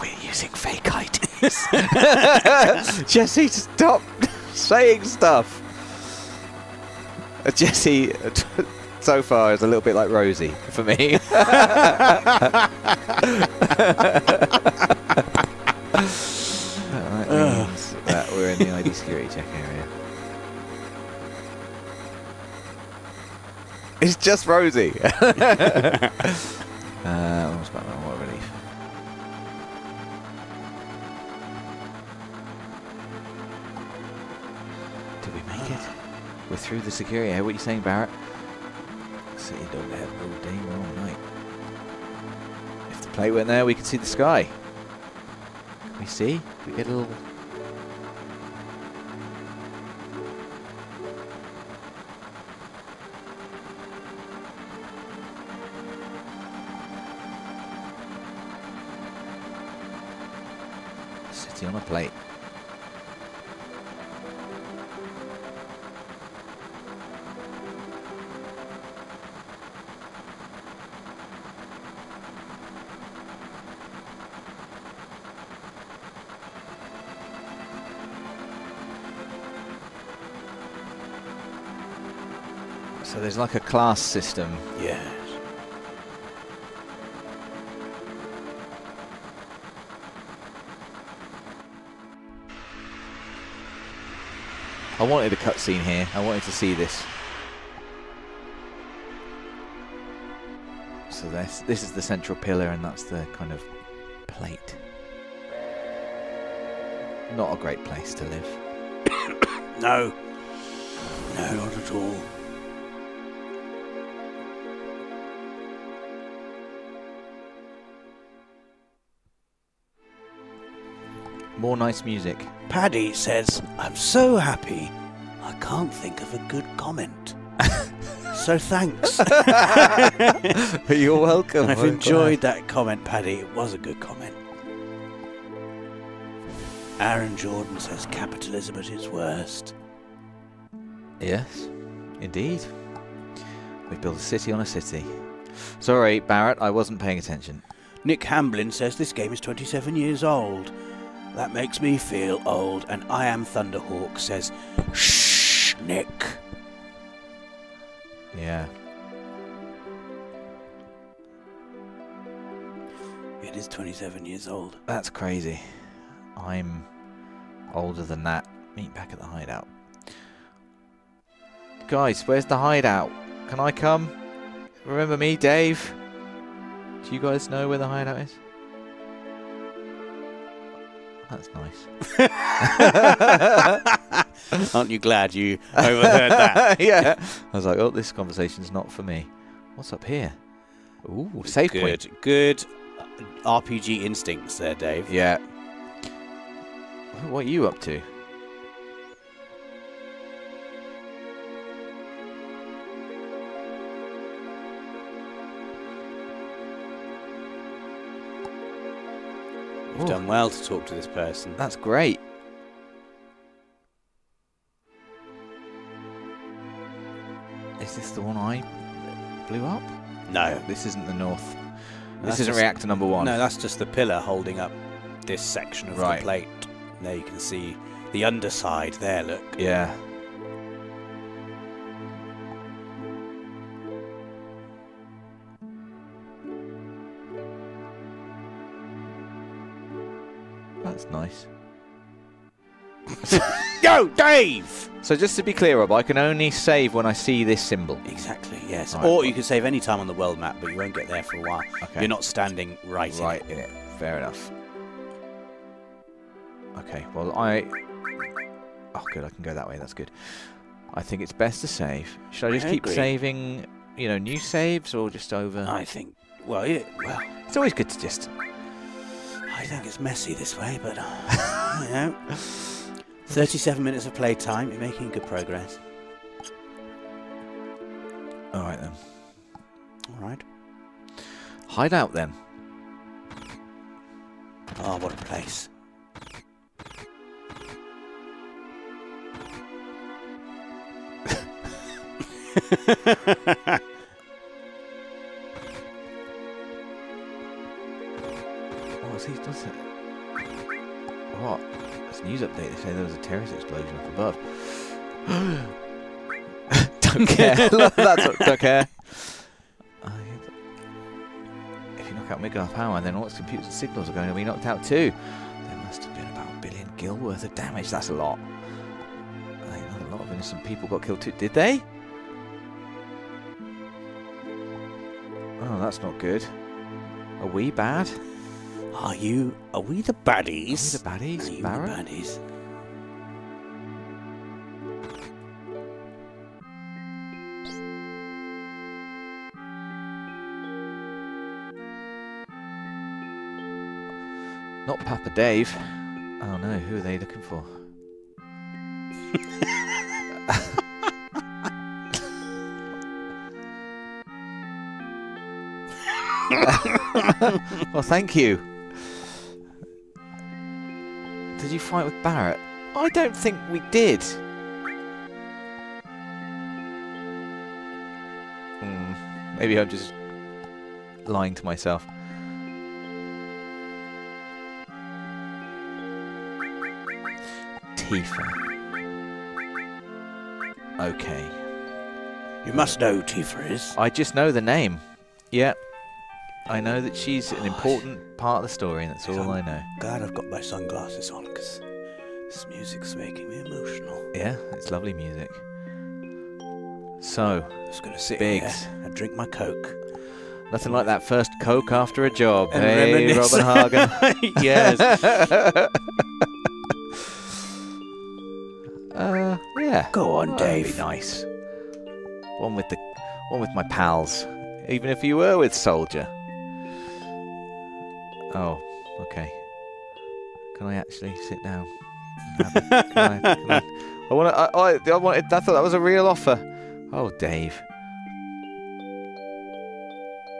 We're using fake IDs. Jesse, stop saying stuff. Jesse, so far, is a little bit like Rosie for me. that means that we're in the ID security check area. It's just Rosie. uh, through the security. What are you saying, Barret? City don't have no day nor night. If the plate went there, we could see the sky. Can we see? We get a little. On a plate. So there's like a class system. Yes. I wanted a cutscene here. I wanted to see this. So this this is the central pillar, and that's the kind of plate. Not a great place to live. No. No, not at all. More nice music. Paddy says, I'm so happy, I can't think of a good comment. so thanks. You're welcome. I've enjoyed that comment, Paddy. It was a good comment. Aaron Jordan says capitalism at its worst. Yes, indeed. We've built a city on a city. Sorry, Barret, I wasn't paying attention. Nick Hamblin says this game is 27 years old. That makes me feel old. And I am Thunderhawk says, Shh, Nick. Yeah. It is 27 years old. That's crazy. I'm older than that. Meet back at the hideout. Guys, where's the hideout? Can I come? Remember me, Dave? Do you guys know where the hideout is? That's nice. Aren't you glad you overheard that? yeah. I was like, oh, this conversation's not for me. What's up here? Ooh, safe good, point. good uh, RPG instincts there, Dave. Yeah. What are you up to? You've Ooh. done well to talk to this person. That's great. Is this the one I blew up? No, This isn't the north. That's This isn't just- reactor number one. no, that's just the pillar holding up this section of Right. the plate. There you can see the underside there, look. Yeah. Nice. Go, Dave! So just to be clear, Rob, I can only save when I see this symbol. Exactly, yes. Right. Or you can save any time on the world map, but you won't get there for a while. Okay. You're not standing right, in right it. in it. Fair enough. Okay, well I. Oh, good. I can go that way. That's good. I think it's best to save. Should I just I keep agree. saving, you know, new saves or just over? I think, well, yeah, well, It's always good to just. I think it's messy this way, but, you know. 37 minutes of playtime, you're making good progress. All right then. All right. Hide out then. Oh, what a place. Oh, see, does it? What? It's a news update. They say there was a terrorist explosion up above. don't care. That's what, don't care. Uh, If you knock out Midgar power, then all its computers and signals are going to be knocked out too. There must have been about a billion gil worth of damage. That's a lot. A lot of innocent people got killed too. Did they? Oh, that's not good. Are we bad? Are you? Are we the baddies? Are we the baddies, Are you Barret? the baddies? Not Papa Dave. Oh no, who are they looking for? well, thank you. Did you fight with Barret? I don't think we did. Hmm, maybe I'm just lying to myself. Tifa. Okay. You must know who Tifa is. I just know the name. Yeah. I know that she's an important part of the story, and that's all on- I know. Glad I've got my sunglasses on because this music's making me emotional. Yeah, it's lovely music. So, I'm Just gonna sit Biggs. here and drink my coke. nothing like that first Coke after a job. And hey, reminisce. Robenhagen. yes. uh, yeah. Go on, Oh, Dave. Nice. One with the, one with my pals. Even if you were with Soldier. Oh, okay. Can I actually sit down? Have a- can I, can I, I want. I, I, I wanted. I thought that was a real offer. Oh, Dave.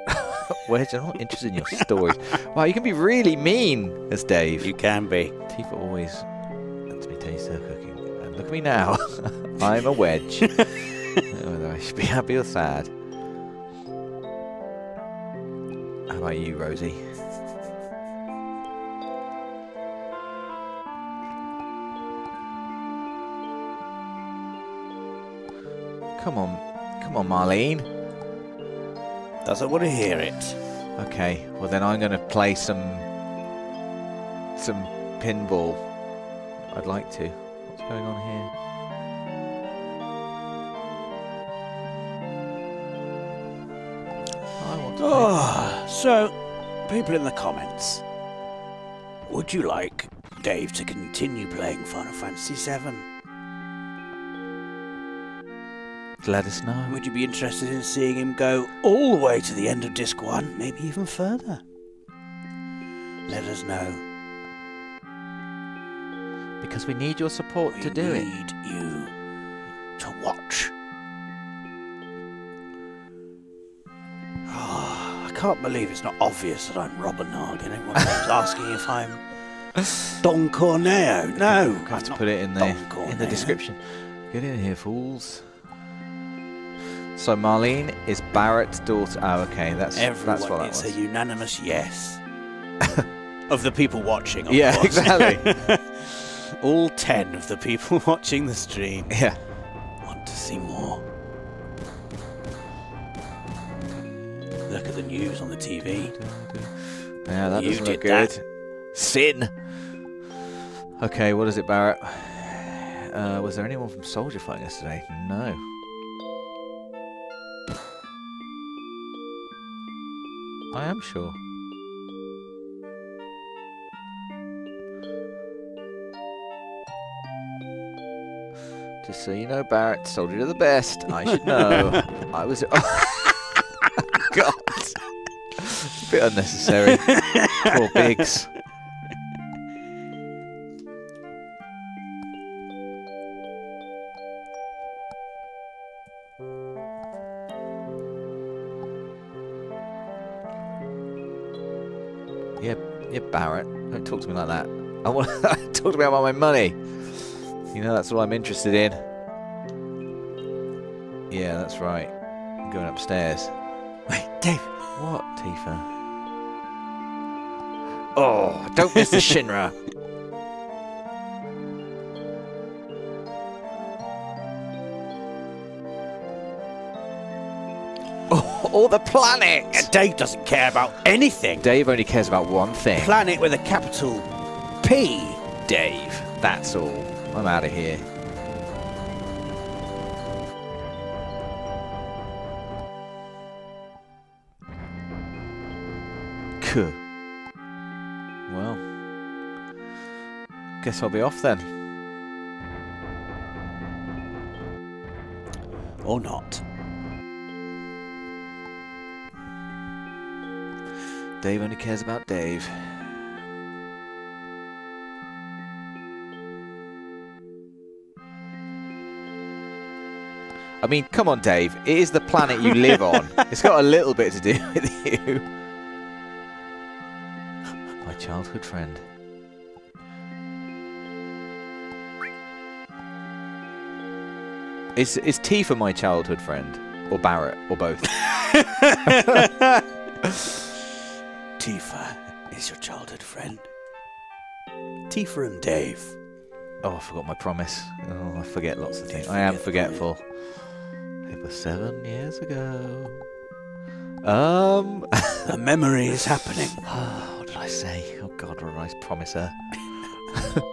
Where's you're not interested in your stories? Wow, you can be really mean as Dave. You can be. Tifa always lets me taste her cooking. And look at me now. I'm a wedge. Oh, Whether I should be happy or sad. How about you, Rosie? Come on, come on, Marlene. Doesn't want to hear it. Okay, well then I'm going to play some some pinball. I'd like to. What's going on here? I want to. play- Oh, so, people in the comments, would you like Dave to continue playing Final Fantasy VII? Let us know. Would you be interested in seeing him go all the way to the end of Disc 1, maybe even further? Let us know. Because we need your support We to do it. We need you to watch. Oh, I can't believe it's not obvious that I'm Robenhagen. Everyone's asking if I'm Don Corneo. No, We'll have to put it in the in the description. Get in here, fools. So Marlene is Barret's daughter. Oh, okay, that's Everyone, that's what that it's was. a unanimous yes. of the people watching, Yeah, course. exactly. All ten of the people watching the stream Yeah. want to see more. Look at the news on the TV. Yeah, that You doesn't look did that. good. Sin. Okay, what is it, Barret? Uh, was there anyone from Soldier fighting yesterday? No. I am sure. Just so you know, Barret, Soldier are the best. I should know. I was. Oh, God. A bit unnecessary. Poor Biggs. Like that. I want to talk to me about my money. You know, that's all I'm interested in. Yeah, that's right. I'm going upstairs. Wait, Dave. What, Tifa? Oh, don't miss the Shinra. Oh, all the planets! Dave doesn't care about anything. Dave only cares about one thing. Planet with a capital P. Dave. That's all. I'm out of here. Well, guess I'll be off then. Or not. Dave only cares about Dave. I mean, come on, Dave. It is the planet you live on. it's got a little bit to do with you. My childhood friend. Is is Tifa my childhood friend, or Barret, or both? Tifa is your childhood friend. Tifa and Dave. Oh, I forgot my promise. Oh, I forget lots of Did things. I am forgetful. It was seven years ago. Um, The memory is happening. what did I say? Oh God, what did I promise her?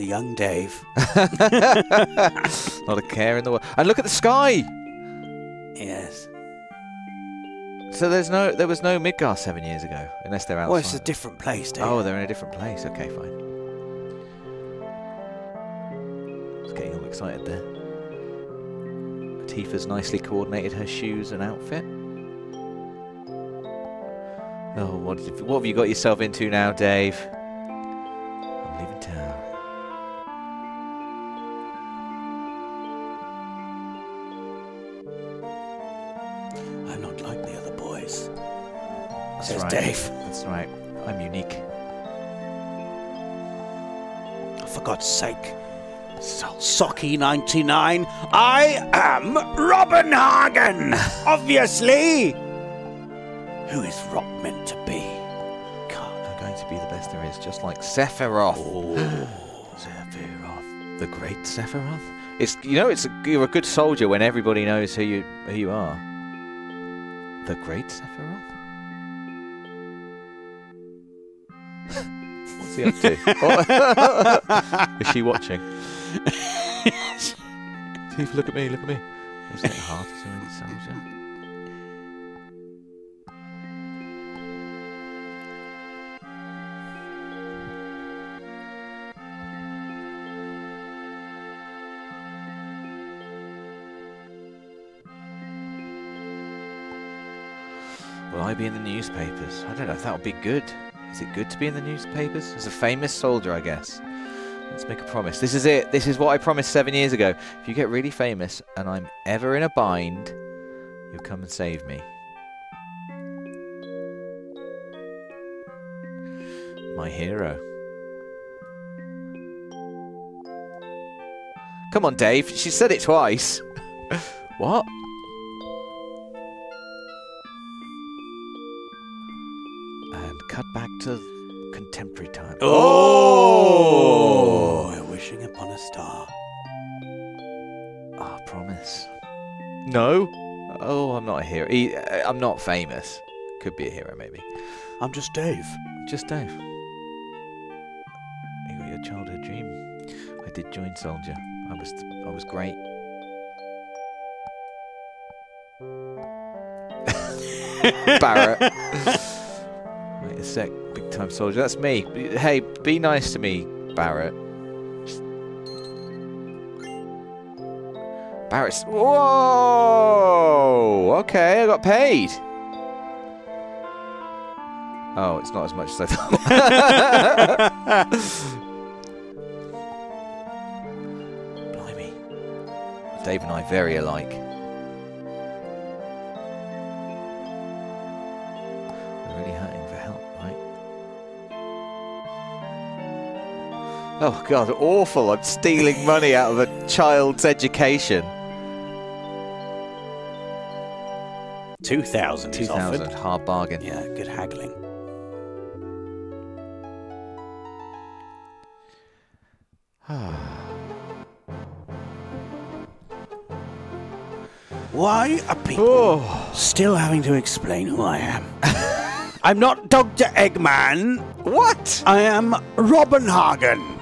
a young Dave. Not a care in the world. And look at the sky. Yes. So there's no, there was no Midgar seven years ago, unless they're outside. Well, it's a different place, Dave. Oh, they're in a different place. Okay, fine. It's getting all excited there. Tifa's nicely coordinated her shoes and outfit. Oh, what, what have you got yourself into now, Dave? I'm leaving town. That's right. Dave. That's right. I'm unique. For God's sake. Socky 99. I am Robenhagen! Obviously! Who is Rob meant to be? God. I'm going to be the best there is, just like Sephiroth. Oh. Sephiroth, the great Sephiroth. It's you know it's a, you're a good soldier when everybody knows who you who you are. The great Sephiroth. What's he up to? Is she watching? Tifa, look at me, look at me. Is that is a soldier? Will I be in the newspapers? I don't know if that would be good. Is it good to be in the newspapers? As a famous soldier, I guess. Let's make a promise. This is it. This is what I promised seven years ago. If you get really famous and I'm ever in a bind, you'll come and save me. My hero. Come on, Dave. She said it twice. what? To contemporary time. Oh! We're wishing upon a star. Ah, promise. No. Oh, I'm not a hero. He, uh, I'm not famous. Could be a hero, maybe. I'm just Dave. Just Dave. You got your childhood dream. I did join soldier. I was, I was great. Barret. A sec. Big time soldier. That's me. Hey, be nice to me, Barret. Barret's. Whoa! Okay, I got paid. Oh, it's not as much as I thought. Blimey. Dave and I very alike. Oh god, awful. I'm stealing money out of a child's education. 2,000 is 2000, offered. hard bargain. Yeah, good haggling. Why are people Oh, still having to explain who I am? I'm not Dr. Eggman. what? I am Robenhagen.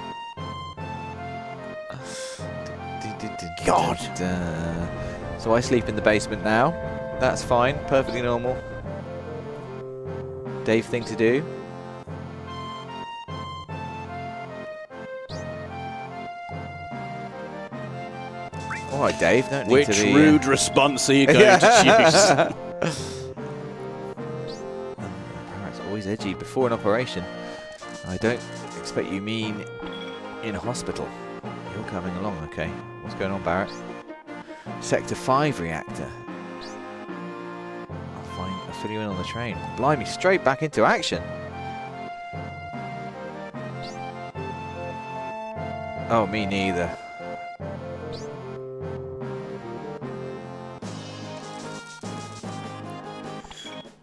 God. So I sleep in the basement now. That's fine, perfectly normal. Dave thing to do. All right, Dave. Don't need Which to be, uh, rude response are you going to choose? Barret's always edgy before an operation. I don't expect you mean in hospital. You're coming along, okay? What's going on, Barret? Sector 5 reactor. I'll find I'll fill you in on the train. Blimey, straight back into action. Oh, me neither.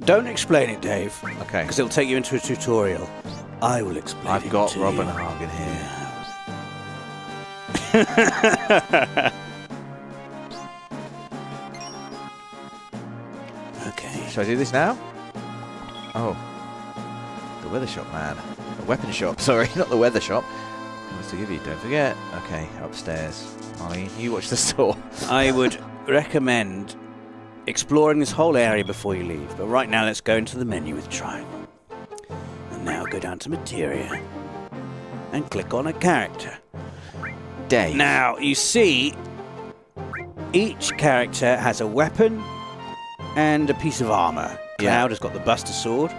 Don't explain it, Dave, Okay. because it'll take you into a tutorial. I will explain I've got Robin you. Hagen here. Okay. Should I do this now? Oh. The weather shop, man. The weapon shop, sorry, not the weather shop. What's to give you? Don't forget. Okay, upstairs. Molly, you watch the store. I would recommend exploring this whole area before you leave, but right now let's go into the menu with Triangle. And now go down to Materia and click on a character. Now, you see, each character has a weapon and a piece of armour. Yeah. Cloud has got the Buster Sword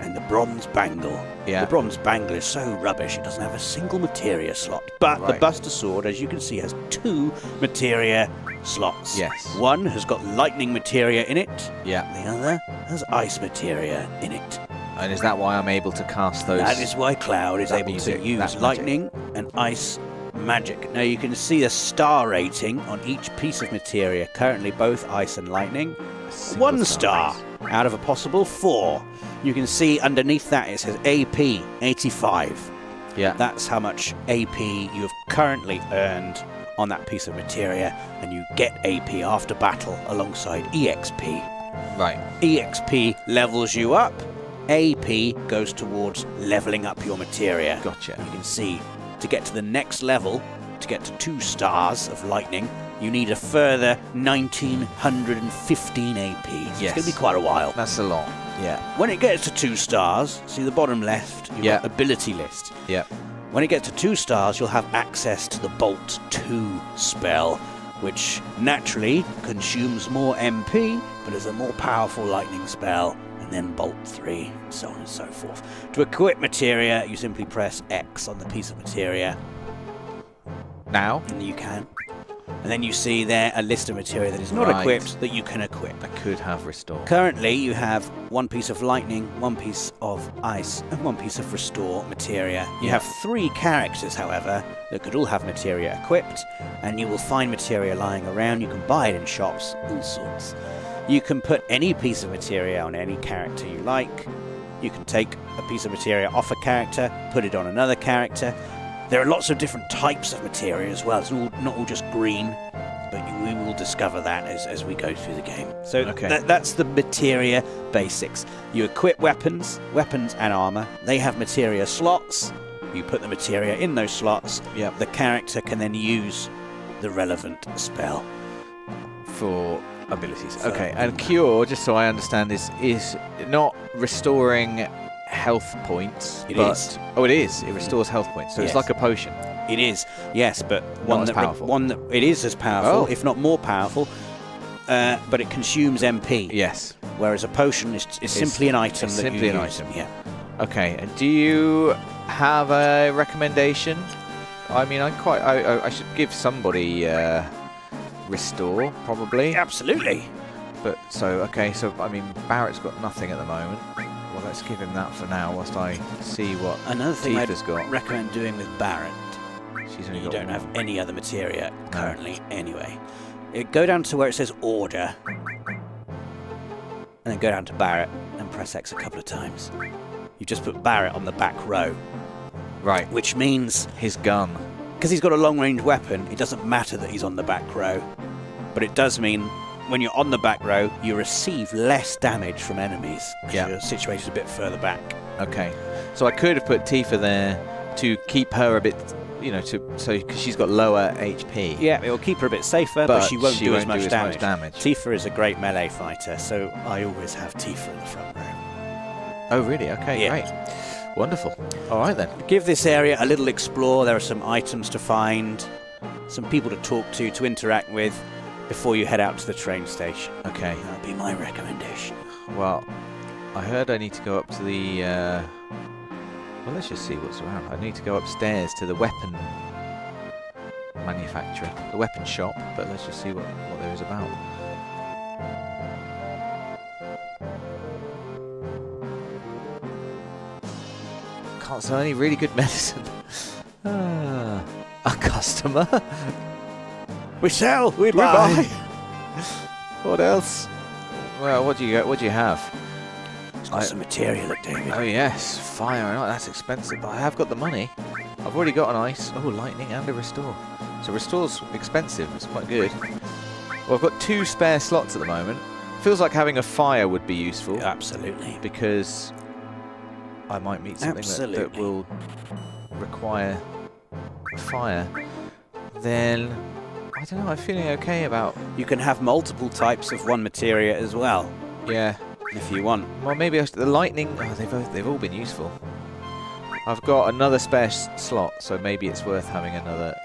and the Bronze Bangle. Yeah. The Bronze Bangle is so rubbish, it doesn't have a single materia slot. But the Buster Sword, as you can see, has two materia slots. Yes. One has got lightning materia in it, Yeah. the other has ice materia in it. And is that why I'm able to cast those? That is why Cloud is able music, to use lightning and ice magic. Now you can see a star rating on each piece of materia, currently both ice and lightning. One star out of a possible four. You can see underneath that it says AP 85. Yeah. That's how much AP you have currently earned on that piece of materia, and you get AP after battle alongside EXP. right. EXP levels you up. AP goes towards leveling up your materia. Gotcha. You can see to get to the next level, to get to two stars of lightning, you need a further 1915 AP. So It's going to be quite a while. That's a lot. Yeah. When it gets to two stars, see the bottom left, you've Yeah. got ability list. Yeah. When it gets to two stars, you'll have access to the Bolt 2 spell, which naturally consumes more MP, but is a more powerful lightning spell, then Bolt 3, so on and so forth. To equip materia, you simply press X on the piece of materia, Now. and you can. And then you see there a list of materia that is not Right. equipped that you can equip. I could have restored. Currently, you have one piece of lightning, one piece of ice, and one piece of restore materia. You Yeah. have three characters, however, that could all have materia equipped, and you will find materia lying around. You can buy it in shops, all sorts. You can put any piece of materia on any character you like. You can take a piece of materia off a character, put it on another character. There are lots of different types of materia as well. It's all, not all just green, but we will discover that as, as we go through the game. So Okay. that, that's the materia basics. You equip weapons, weapons and armor. They have materia slots. You put the materia in those slots. Yep. The character can then use the relevant spell. for abilities. For- Okay, and cure, just so I understand, is is not restoring health points. It but, is. Oh, it is. It restores health points. So Yes. it's like a potion. It is, yes, but one that powerful. one that it is as powerful, Oh. if not more powerful. Uh, but it consumes MP. Yes. Whereas a potion is, is simply an item it's that simply an use. item. Yeah. Okay, and do you have a recommendation? I mean, I quite, I, I, I should give somebody uh, restore probably. Absolutely. But so okay, so I mean, Barret's got nothing at the moment. Well, let's give him that for now, whilst I see what Another thing I'd got. recommend doing with Barret, She's only you don't one. have any other materia currently anyway. It, go down to where it says order, and then go down to Barret and press X a couple of times. You just put Barret on the back row, right. which means His gun. Because he's got a long range weapon, it doesn't matter that he's on the back row. But it does mean when you're on the back row, you receive less damage from enemies. Yeah. You're situated a bit further back. Okay, so I could have put Tifa there to keep her a bit, you know, to so because she's got lower HP. Yeah, it will keep her a bit safer, but, But she won't she do won't as much do as damage. much damage. Tifa is a great melee fighter, so I always have Tifa in the front row. Oh, really? Okay, Yeah. great. Wonderful. All right then. Give this area a little explore. There are some items to find, some people to talk to, to interact with before you head out to the train station. Okay. That would be my recommendation. Well, I heard I need to go up to the. Uh, well, let's just see what's around. I need to go upstairs to the weapon manufacturer, the weapon shop. But let's just see what what there is about. Can't sell any really good medicine. Ah, a customer. We sell, we, buy. what else? Well, what do you what do you have? It's got I- some materia, look, David. Oh yes, fire. Know that's expensive, but I have got the money. I've already got an ice. Oh, lightning and a restore. So restore's expensive. It's quite good. Well, I've got two spare slots at the moment. Feels like having a fire would be useful Absolutely. because I might meet something that, that will require a fire. Then I don't know. I'm feeling okay about. You can have multiple types of one materia as well, Yeah. if you want. Well, maybe I should- the lightning. Oh, they've all- they've all been useful. I've got another spare slot, so maybe it's worth having another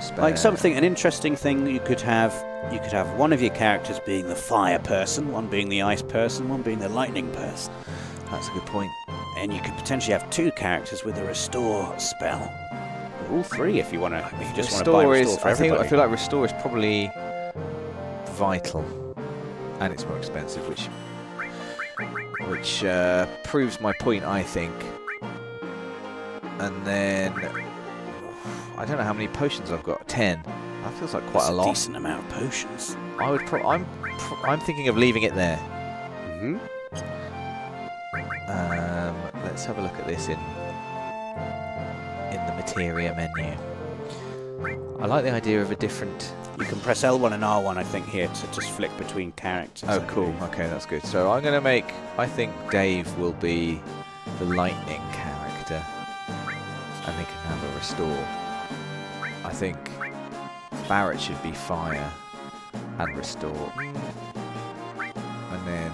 spare. Like something, an interesting thing you could have. You could have one of your characters being the fire person, one being the ice person, one being the lightning person, That's a good point. And you could potentially have two characters with a restore spell. All three, if you want to. If you just want to buy restore is. for I think I feel like restore is probably vital, and it's more expensive, which which uh, proves my point. I think. And then I don't know how many potions I've got. Ten. That feels like quite That's a lot. decent amount of potions. I would. Pro- I'm. I'm thinking of leaving it there. hmm Um, let's have a look at this in in the materia menu. I like the idea of a different. You can press L1 and R1, I think, here to just flick between characters. Oh, cool. Okay, that's good. So I'm going to make. I think Dave will be the lightning character, and he can have a restore. I think Barret should be fire and restore, and then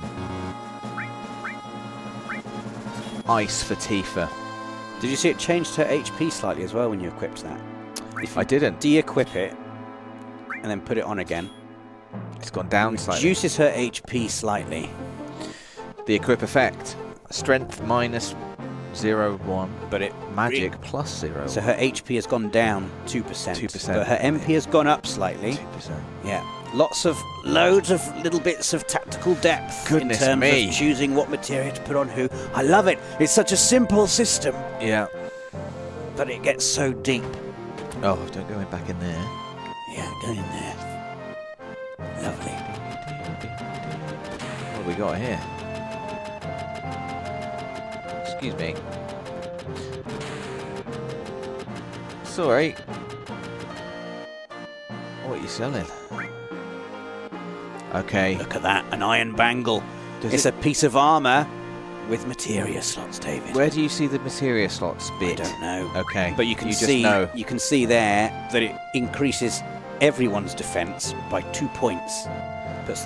ice for Tifa. Did you see it changed her HP slightly as well when you equipped that? If you I didn't. de-equip it and then put it on again, It's gone down slightly. reduces her HP slightly, The equip effect. Strength minus zero one. but it Magic plus zero. so her HP has gone down two percent. 2%. but her MP has gone up slightly. Two percent. Yeah, lots of loads of little bits of tactical depth Goodness in terms me. of choosing what materia to put on who. I love it. It's such a simple system, Yeah. but it gets so deep. Oh, don't go in back in there. Yeah, go in there. Lovely. What have we got here? Excuse me. Sorry. What are you selling? Okay. Look at that, an iron bangle. Does it's it- a piece of armour with materia slots, David. Where do you see the materia slots bit? I don't know. Okay. But you can you see you can see there that it increases everyone's defence by two points.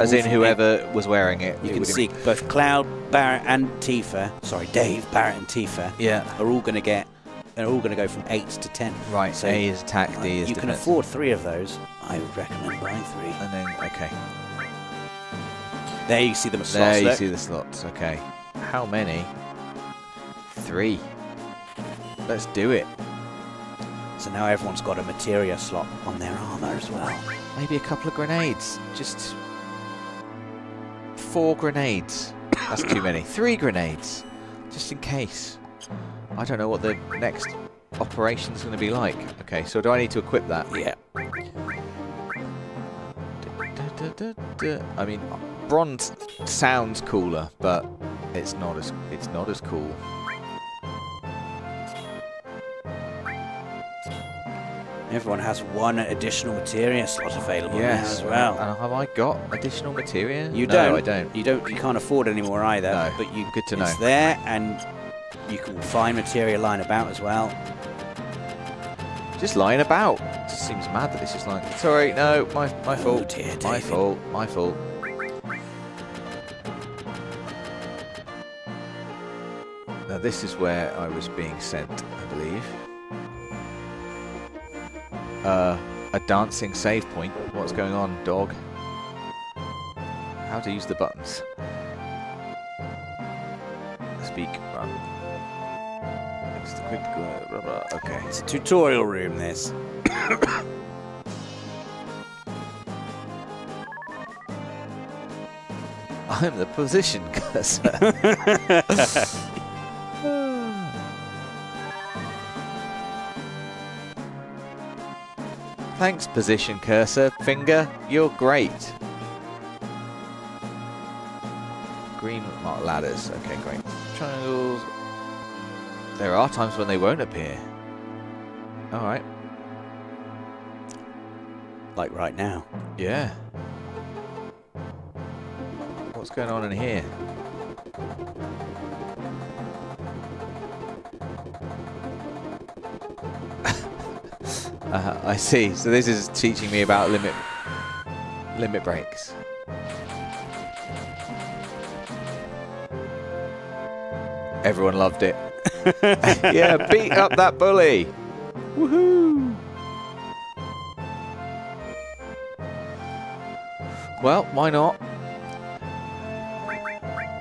As in whoever was wearing it. You it can see both Cloud, Barret, and Tifa. Sorry, Dave, Barret, and Tifa Yeah. are all going to get. They're all going to go from eight to ten. Right. So A is attack. D is you can afford three of those. I would recommend buying three. And then okay. There you see them as There you look. see the slots. Okay. How many? three. Let's do it. So now everyone's got a materia slot on their armor as well. Maybe a couple of grenades. Just four grenades. That's too many. Three grenades, just in case. I don't know what the next operation's going to be like. Okay, so do I need to equip that? Yeah. I mean, bronze sounds cooler, but it's not as it's not as cool. Everyone has one additional materia slot available Yes, as well. And have I got additional materia? You no, don't. I don't. You don't. You can't afford any more either. No. But you. Good to know. it's there, and you can find materia lying about as well. Just lying about. It just seems mad that this is like. Sorry, no, my my Oh fault. dear, my fault. My fault. This is where I was being sent, I believe. Uh, a dancing save point. What's going on, dog? How to use the buttons. Speak. Run. It's the quick. Blah, blah. Okay. It's a tutorial room. This. I'm the position cursor. Thanks, position cursor. Finger, you're great. Green mark ladders. Okay, great. Triangles. There are times when they won't appear. Alright. like right now. Yeah. What's going on in here? Uh, I see. So this is teaching me about limit limit breaks. Everyone loved it. yeah, beat up that bully. Woohoo! Well, why not?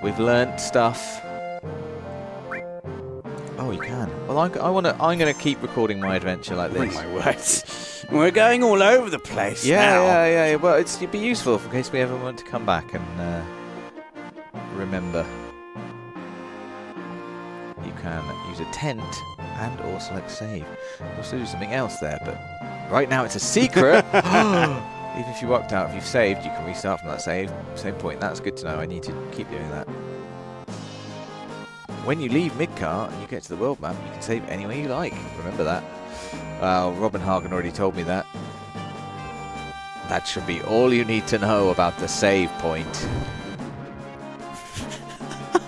We've learnt stuff. Oh, you can. Well, I, I want to. I'm going to keep recording my adventure like Oh this. my words. We're going all over the place Yeah, now. yeah, yeah, yeah. Well, it's, it'd be useful in case we ever want to come back and uh, remember. You can use a tent and or select save. You also do something else there, but right now it's a secret. Even if you worked out, if you've saved, you can restart from that save same point. That's good to know. I need to keep doing that. When you leave Midgar and you get to the world map, you can save anywhere you like. Remember that. Well, Robenhagen already told me that. That should be all you need to know about the save point.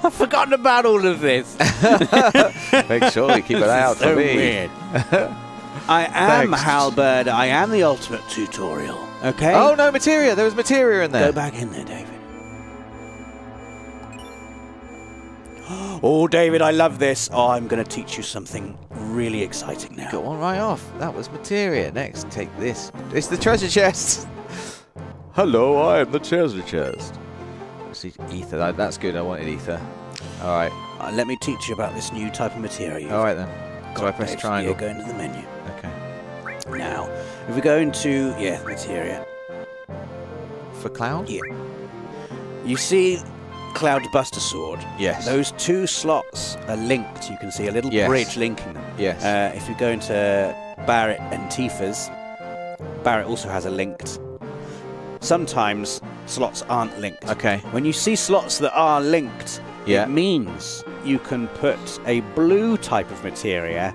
I've forgotten about all of this. Make sure you keep an eye out so for me. weird. I am Thanks. Halberd. I am the ultimate tutorial. Okay. Oh no, materia! There was materia in there. Go back in there, David. Oh, David, I love this. Oh, I'm going to teach you something really exciting now. Got one right off. That was materia. Next, take this. It's the treasure chest. Hello, I am the treasure chest. See, ether. That, that's good. I wanted ether. All right. Uh, let me teach you about this new type of materia. All right then. So I press Dave. triangle. Yeah, go into the menu. Okay. Now, if we go into, yeah, materia. For cloud? Yeah. You see Cloud Buster Sword? Yes. Those two slots are linked. You can see a little Yes. bridge linking them. Yes. Uh, if you go into Barret and Tifa's, Barret also has a linked. Sometimes slots aren't linked. okay. When you see slots that are linked, Yeah. it means you can put a blue type of materia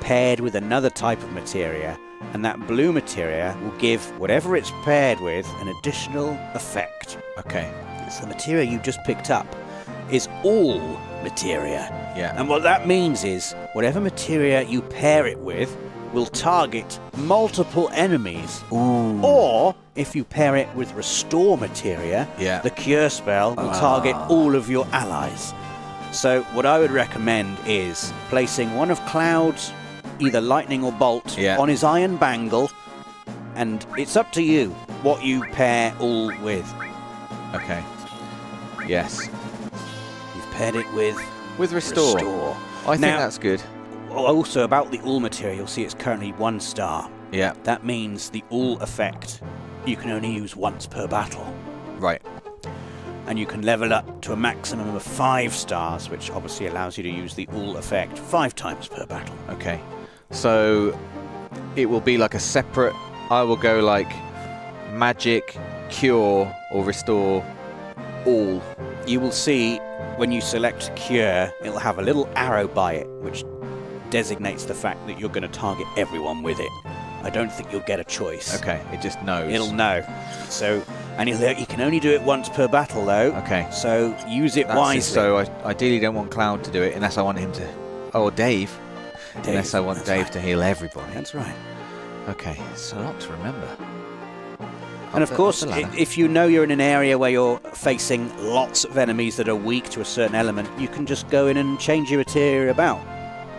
paired with another type of materia, and that blue materia will give whatever it's paired with an additional effect. Okay. The materia you just picked up is all materia. Yeah. And what that means is whatever materia you pair it with will target multiple enemies. Ooh. Or if you pair it with restore materia, Yeah. the cure spell will target Ah. all of your allies. So what I would recommend is placing one of Cloud's either lightning or bolt Yeah. on his iron bangle and it's up to you what you pair all with. Okay. Yes. You've paired it with With restore. Restore. I think Now- that's good. Also, about the all materia, you'll see it's currently one star. Yeah. That means the all effect you can only use once per battle. Right. And you can level up to a maximum of five stars, which obviously allows you to use the all effect five times per battle. Okay. So it will be like a separate. I will go like magic, cure, or restore all. You will see when you select Cure, it'll have a little arrow by it, which designates the fact that you're going to target everyone with it. I don't think you'll get a choice. Okay. It just knows. It'll know. So, and you'll- can only do it once per battle, though. Okay. So use it That's it. wisely. So I ideally don't want Cloud to do it unless I want him to. Oh, Dave. Dave, unless I want that's Dave right. to heal everybody. That's right. Okay. It's a lot to remember. And of the- course, up the i- ladder. if you know you're in an area where you're facing lots of enemies that are weak to a certain element, you can just go in and change your materia about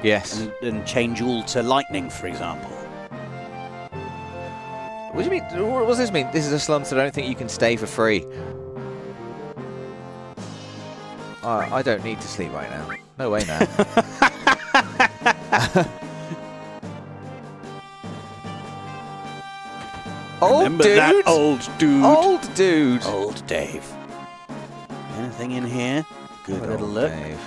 yes. and, and change all to lightning, for example. What do you mean? What does this mean? This is a slum, so I don't think you can stay for free. Uh, I don't need to sleep right now. No way now. old Remember dude. that old dude? Old dude. Old Dave. Anything in here? Good Good little old look. Dave.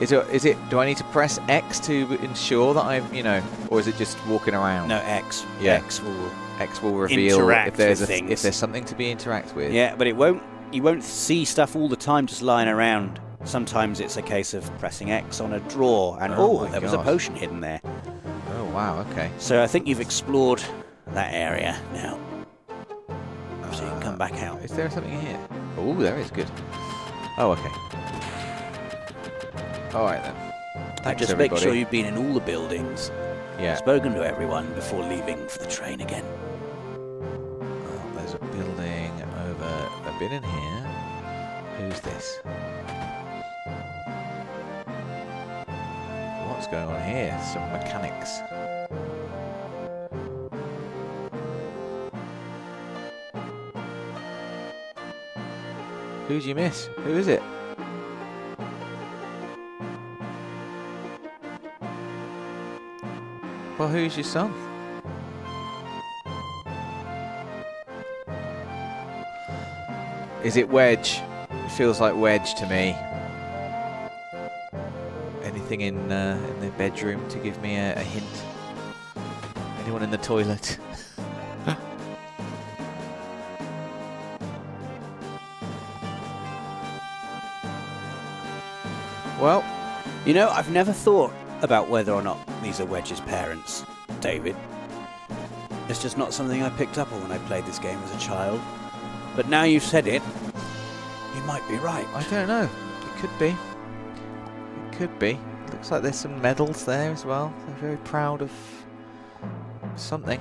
Is it, is it? Do I need to press X to ensure that I'm, you know, or is it just walking around? No, X. Yeah. X will. X will reveal if there's a, things. if there's something to be interact with. Yeah, but it won't. You won't see stuff all the time just lying around. Sometimes it's a case of pressing X on a drawer, and Oh oh, my there was a potion hidden there. Oh wow. Okay. So I think you've explored that area now. So you can come back out. Is there something here? Oh, there is. Good. Oh, okay. All right then. Thanks, just everybody. make sure you've been in all the buildings, Yeah. spoken to everyone before leaving for the train again. Oh, there's a building over. I've been in here. Who's this? What's going on here? Some mechanics. Who'd you miss? Who is it? Well, who's your son? Is it Wedge? It feels like Wedge to me. Anything in uh, in the bedroom to give me a, a hint? Anyone in the toilet? well, You know, I've never thought about whether or not these are Wedge's parents, David. It's just not something I picked up on when I played this game as a child. But now you've said it, you might be right. I don't know. It could be. It could be. Looks like there's some medals there as well. They're very proud of something.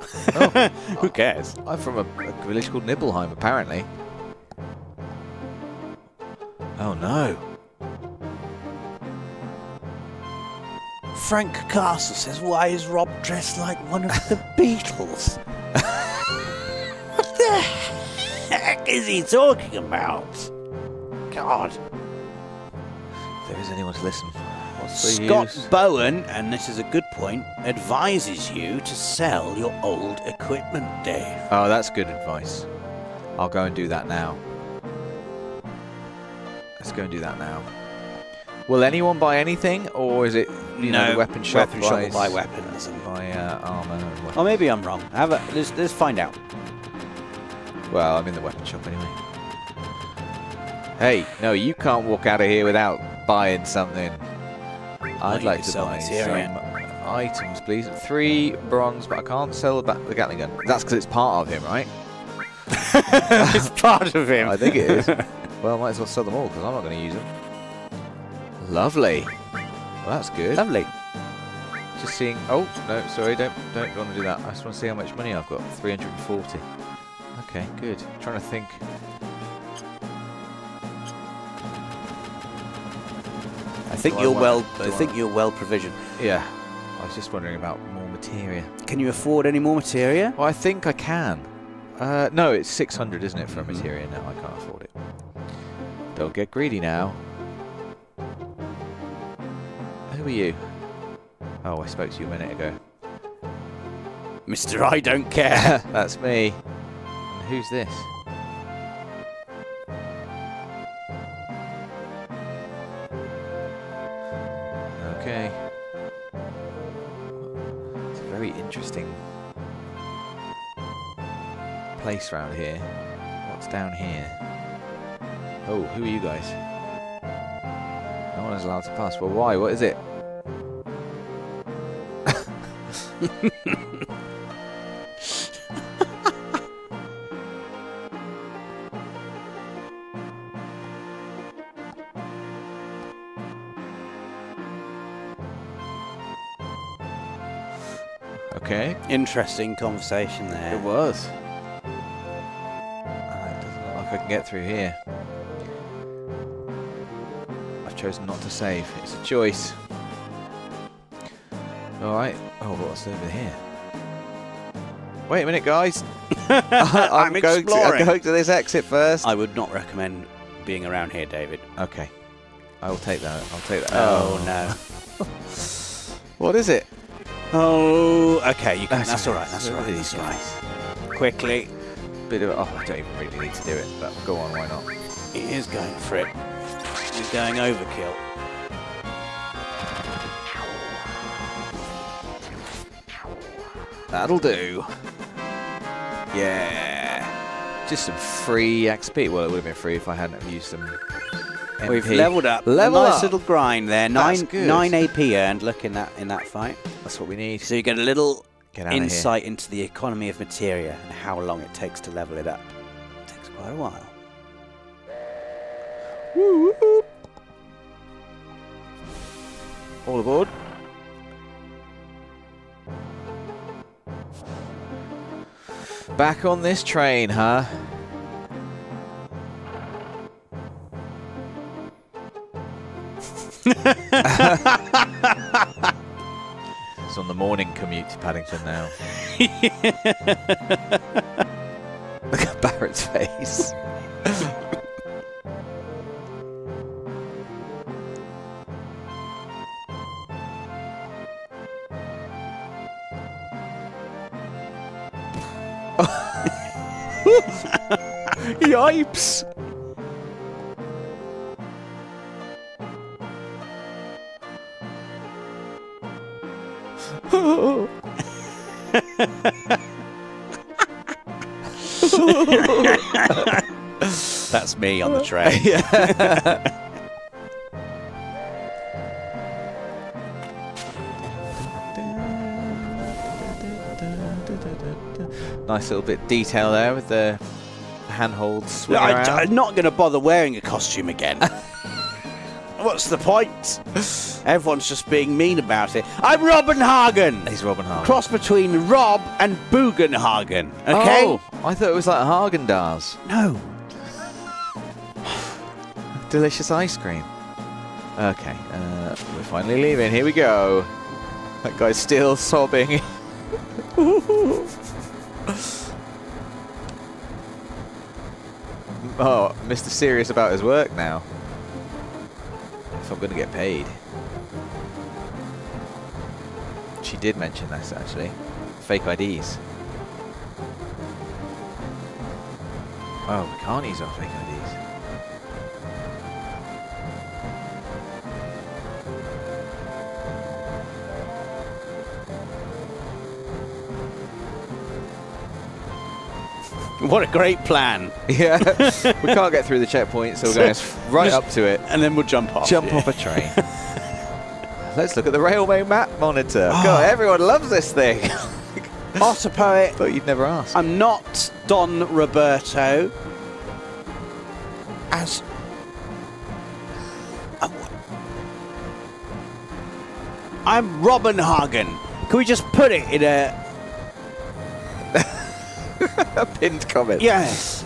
oh, Who cares? I'm from a, a village called Nibelheim, apparently. No. Frank Castle says, Why is Rob dressed like one of the Beatles? what the heck is he talking about? God. If there is anyone to listen, Scott use? Bowen, and this is a good point, advises you to sell your old equipment, Dave. Oh, that's good advice. I'll go and do that now. Let's go and do that now. Will anyone buy anything, or is it you know the weapon shop weapon shop will buy weapons and- buy uh, armor? And weapons? Or maybe I'm wrong. Have a, let's, let's find out. Well, I'm in the weapon shop anyway. Hey, no, you can't walk out of here without buying something. I'd like to buy materia. some items, please. Three bronze, but I can't sell the, the Gatling gun. That's because it's part of him, right? it's part of him. I think it is. well, I might as well sell them all because I'm not going to use them. Lovely. Well, that's good. Lovely. Just seeing. Oh no, sorry, don't don't want to do that. I just want to see how much money I've got. 340. Okay, good. trying to think. I think Do you're want- well. I I- think you're well provisioned. Yeah, I was just wondering about more materia. Can you afford any more materia? Well, I think I can. Uh, no, it's 600, isn't it, for a materia? No, I can't afford it. Don't get greedy now. Who are you? Oh, I spoke to you a minute ago. Mister, I don't care. That's me. Who's this? Okay. It's a very interesting place round here. What's down here? Oh, who are you guys? No one is allowed to pass. Well, why? What is it? Okay. Interesting conversation there. It was. Uh, it doesn't look like I can get through here. I've not to save. It's a choice. Alright. Oh, what's over here? Wait a minute, guys. I'm going to, I'm going to this exit first. I would not recommend being around here, David. okay. I will take that. I'll take that. Oh, oh. no. What is it? Oh, okay. You can, That's that's, all right. That's all right. That's all right. Quickly, Bit of. Oh, I don't even really need to do it, but go on. Why not? he is going for it. He's going overkill. That'll do. Yeah. Just some free XP. Well, it would have been free if I hadn't used them. MP. We've leveled up. Level nice up. little grind there. Nine nine AP earned. Look in that in that fight. That's what we need. So you get a little Get out of here. insight into the economy of materia and how long it takes to level it up. It takes quite a while. All aboard. Back on this train, huh? it's on the morning commute to Paddington now. Look at Barret's face. Yipes! That's me on the train. nice little bit of detail there with the handholds I, I'm not going to bother wearing a costume again. What's the point? Everyone's just being mean about it. I'm Robenhagen. He's Robenhagen. Cross between Rob and Bugenhagen. Okay? Oh, I thought it was like Häagen-Dazs. No. Delicious ice cream. Okay, uh, we're finally leaving. Here we go. That guy's still sobbing. Serious about his work now. If I'm going to get paid. She did mention this actually. Fake IDs. Oh, we can't use our fake IDs. What a great plan. Yeah, we can't get through the checkpoint, so we're going right up to it. And then we'll jump off. Jump yeah. off a train. Let's look at the railway map monitor. Oh. God, everyone loves this thing. Otter poet. but you'd never ask. I'm not Don Roberto. As. I'm Robenhagen. Can we just put it in a. pinned comment. Yes.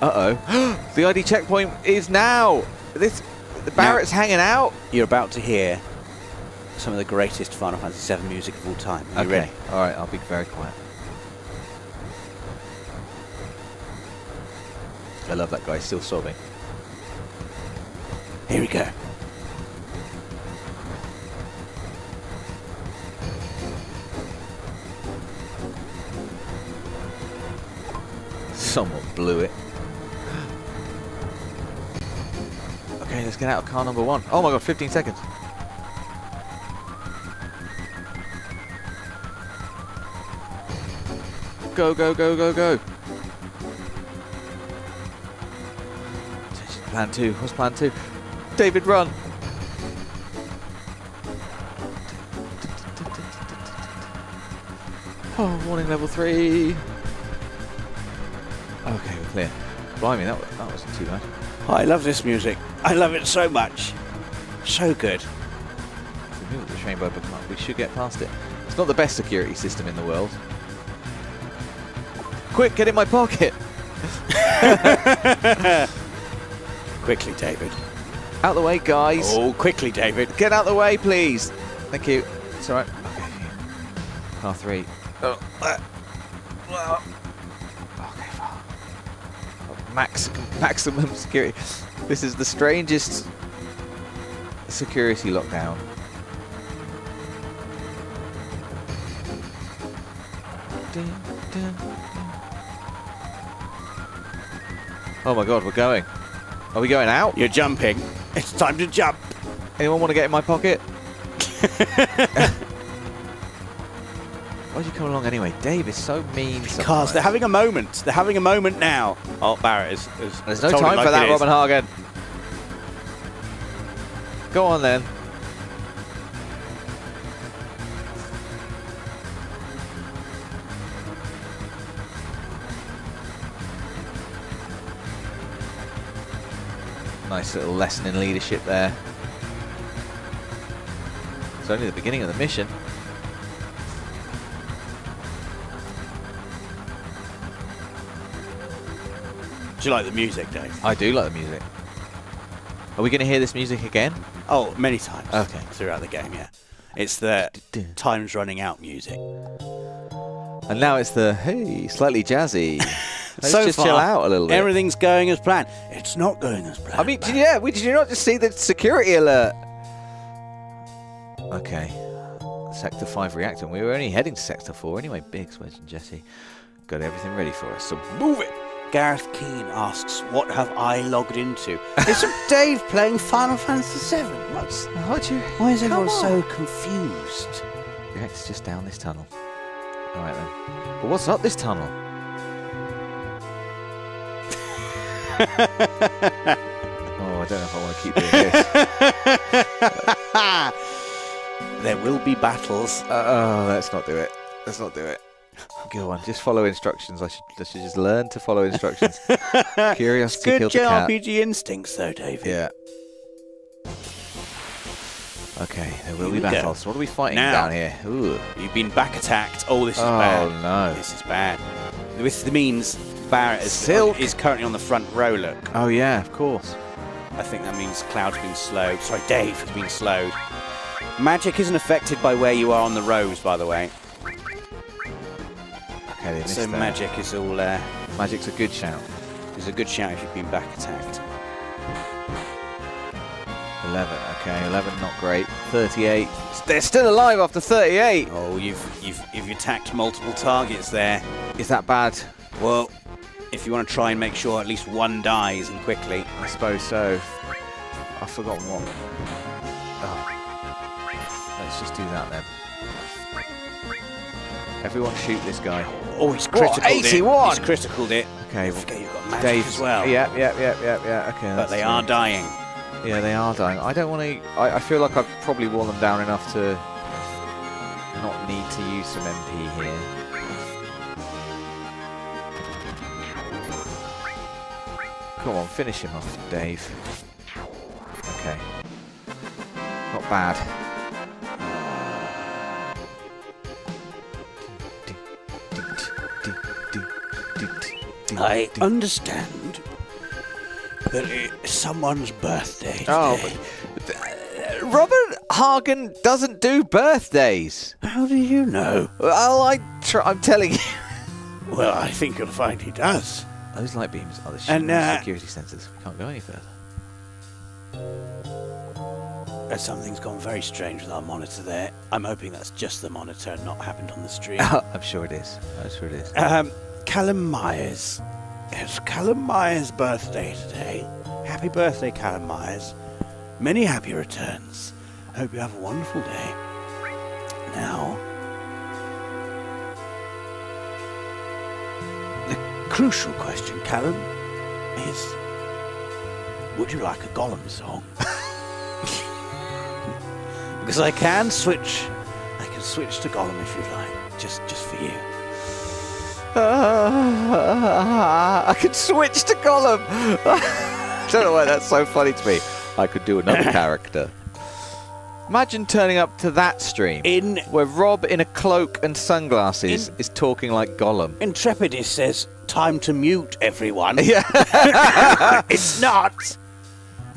Uh oh. the ID checkpoint is now. This the Barret's hanging out. You're about to hear some of the greatest Final Fantasy VII music of all time. Are you okay. ready? All right. I'll be very quiet. I love that guy. Still sobbing. Here we go. Someone blew it. Okay, let's get out of car number one. Oh my god, 15 seconds. Go, go, go, go, go. Plan two. What's plan two? David, run. Oh, warning level three. Clear. Blimey, that, that wasn't too bad. I love this music. I love it so much. So good. We move the train by Buckman, we should get past it. It's not the best security system in the world. Quick, get in my pocket! Quickly, David. Out the way, guys! Oh, quickly, David. Get out the way, please! Thank you. It's alright. Okay. Car three. Oh, uh, well. Okay, fine. Max, maximum security. This is the strangest security lockdown. Oh my god, we're going. Are we going out? You're jumping. It's time to jump. Anyone want to get in my pocket? Why'd you come along anyway? Dave is so mean. Because sometimes. they're having a moment. They're having a moment now. Oh, Barret is. is There's no time like for that. Robenhagen. Go on then. Nice little lesson in leadership there. It's only the beginning of the mission. Do you like the music, Dave? I do like the music. Are we going to hear this music again? Oh, many times. Okay. Throughout the game, yeah. It's the time's running out music. And now it's the hey, slightly jazzy. Let's so just far, chill out a little bit. Everything's going as planned. It's not going as planned. I mean, did, yeah, we, did you not just see the security alert? Okay. Sector 5 reactor. We were only heading to Sector 4 anyway. Biggs, Wedge and Jesse got everything ready for us. So move it. Gareth Keane asks, "What have I logged into?" It's Dave playing Final Fantasy VII. What's? How'd you? Why is everyone on. so confused? Reactor's just down this tunnel. Alright then. But what's up this tunnel? oh, I don't know if I want to keep doing this. there will be battles. Uh, oh, let's not do it. Let's not do it. Go on, just follow instructions. I should, I should just learn to follow instructions. Curiosity Good killed the cat. JRPG instincts, though, David. Yeah. Okay, there will be we go. battles. What are we fighting Now. down here? Ooh. You've been back attacked. Oh, this is Oh bad. Oh, no. This is bad. This means Barret is, Silk. is currently on the front row. Look, Oh yeah, of course. I think that means Cloud's been slowed. Sorry, Dave has been slowed. Magic isn't affected by where you are on the rows, by the way. Okay, they missed So that. magic is all. Uh, Magic's a good shout. It's a good shout if you've been back attacked. 11. Okay, 11 not great. 38. They're still alive after 38. Oh, you've you've you've attacked multiple targets there. Is that bad? Well, if you want to try and make sure at least one dies and quickly, I suppose so. I've forgotten what. Oh. Let's just do that then. Everyone shoot this guy. Oh, he's What, critical. 81? He's critical it. Okay, Don't forget you've got magic Dave as well. Yeah, yeah, yeah, yeah, yeah. Okay, but they true. are dying. Yeah, they are dying. I don't want to. I, I feel like I've probably worn them down enough to not need to use some MP here. Come on, finish him off, Dave. Okay. Not bad. I understand that it's someone's birthday Oh, today. Uh, Robert Hagen doesn't do birthdays. How do you know? Well, I tr- I'm telling you. Well, I think you'll find he does. Those light beams are the And, uh, security sensors. We can't go any further. uh, something's gone very strange with our monitor there. I'm hoping that's just the monitor and not happened on the stream. I'm sure it is. I'm sure it is. Um, Callum Myers. It's Callum Myers' birthday today. Happy birthday, Callum Myers. Many happy returns. Hope you have a wonderful day. Now, the crucial question, Callum, is would you like a Gollum song? because I can switch. I can switch to Gollum if you'd like, just just for you. Uh, I could switch to Gollum. I don't know why that's so funny to me. I could do another character. Imagine turning up to that stream In where Rob in a cloak and sunglasses In- is talking like Gollum. Intrepidus says, time to mute everyone. Yeah. it's not.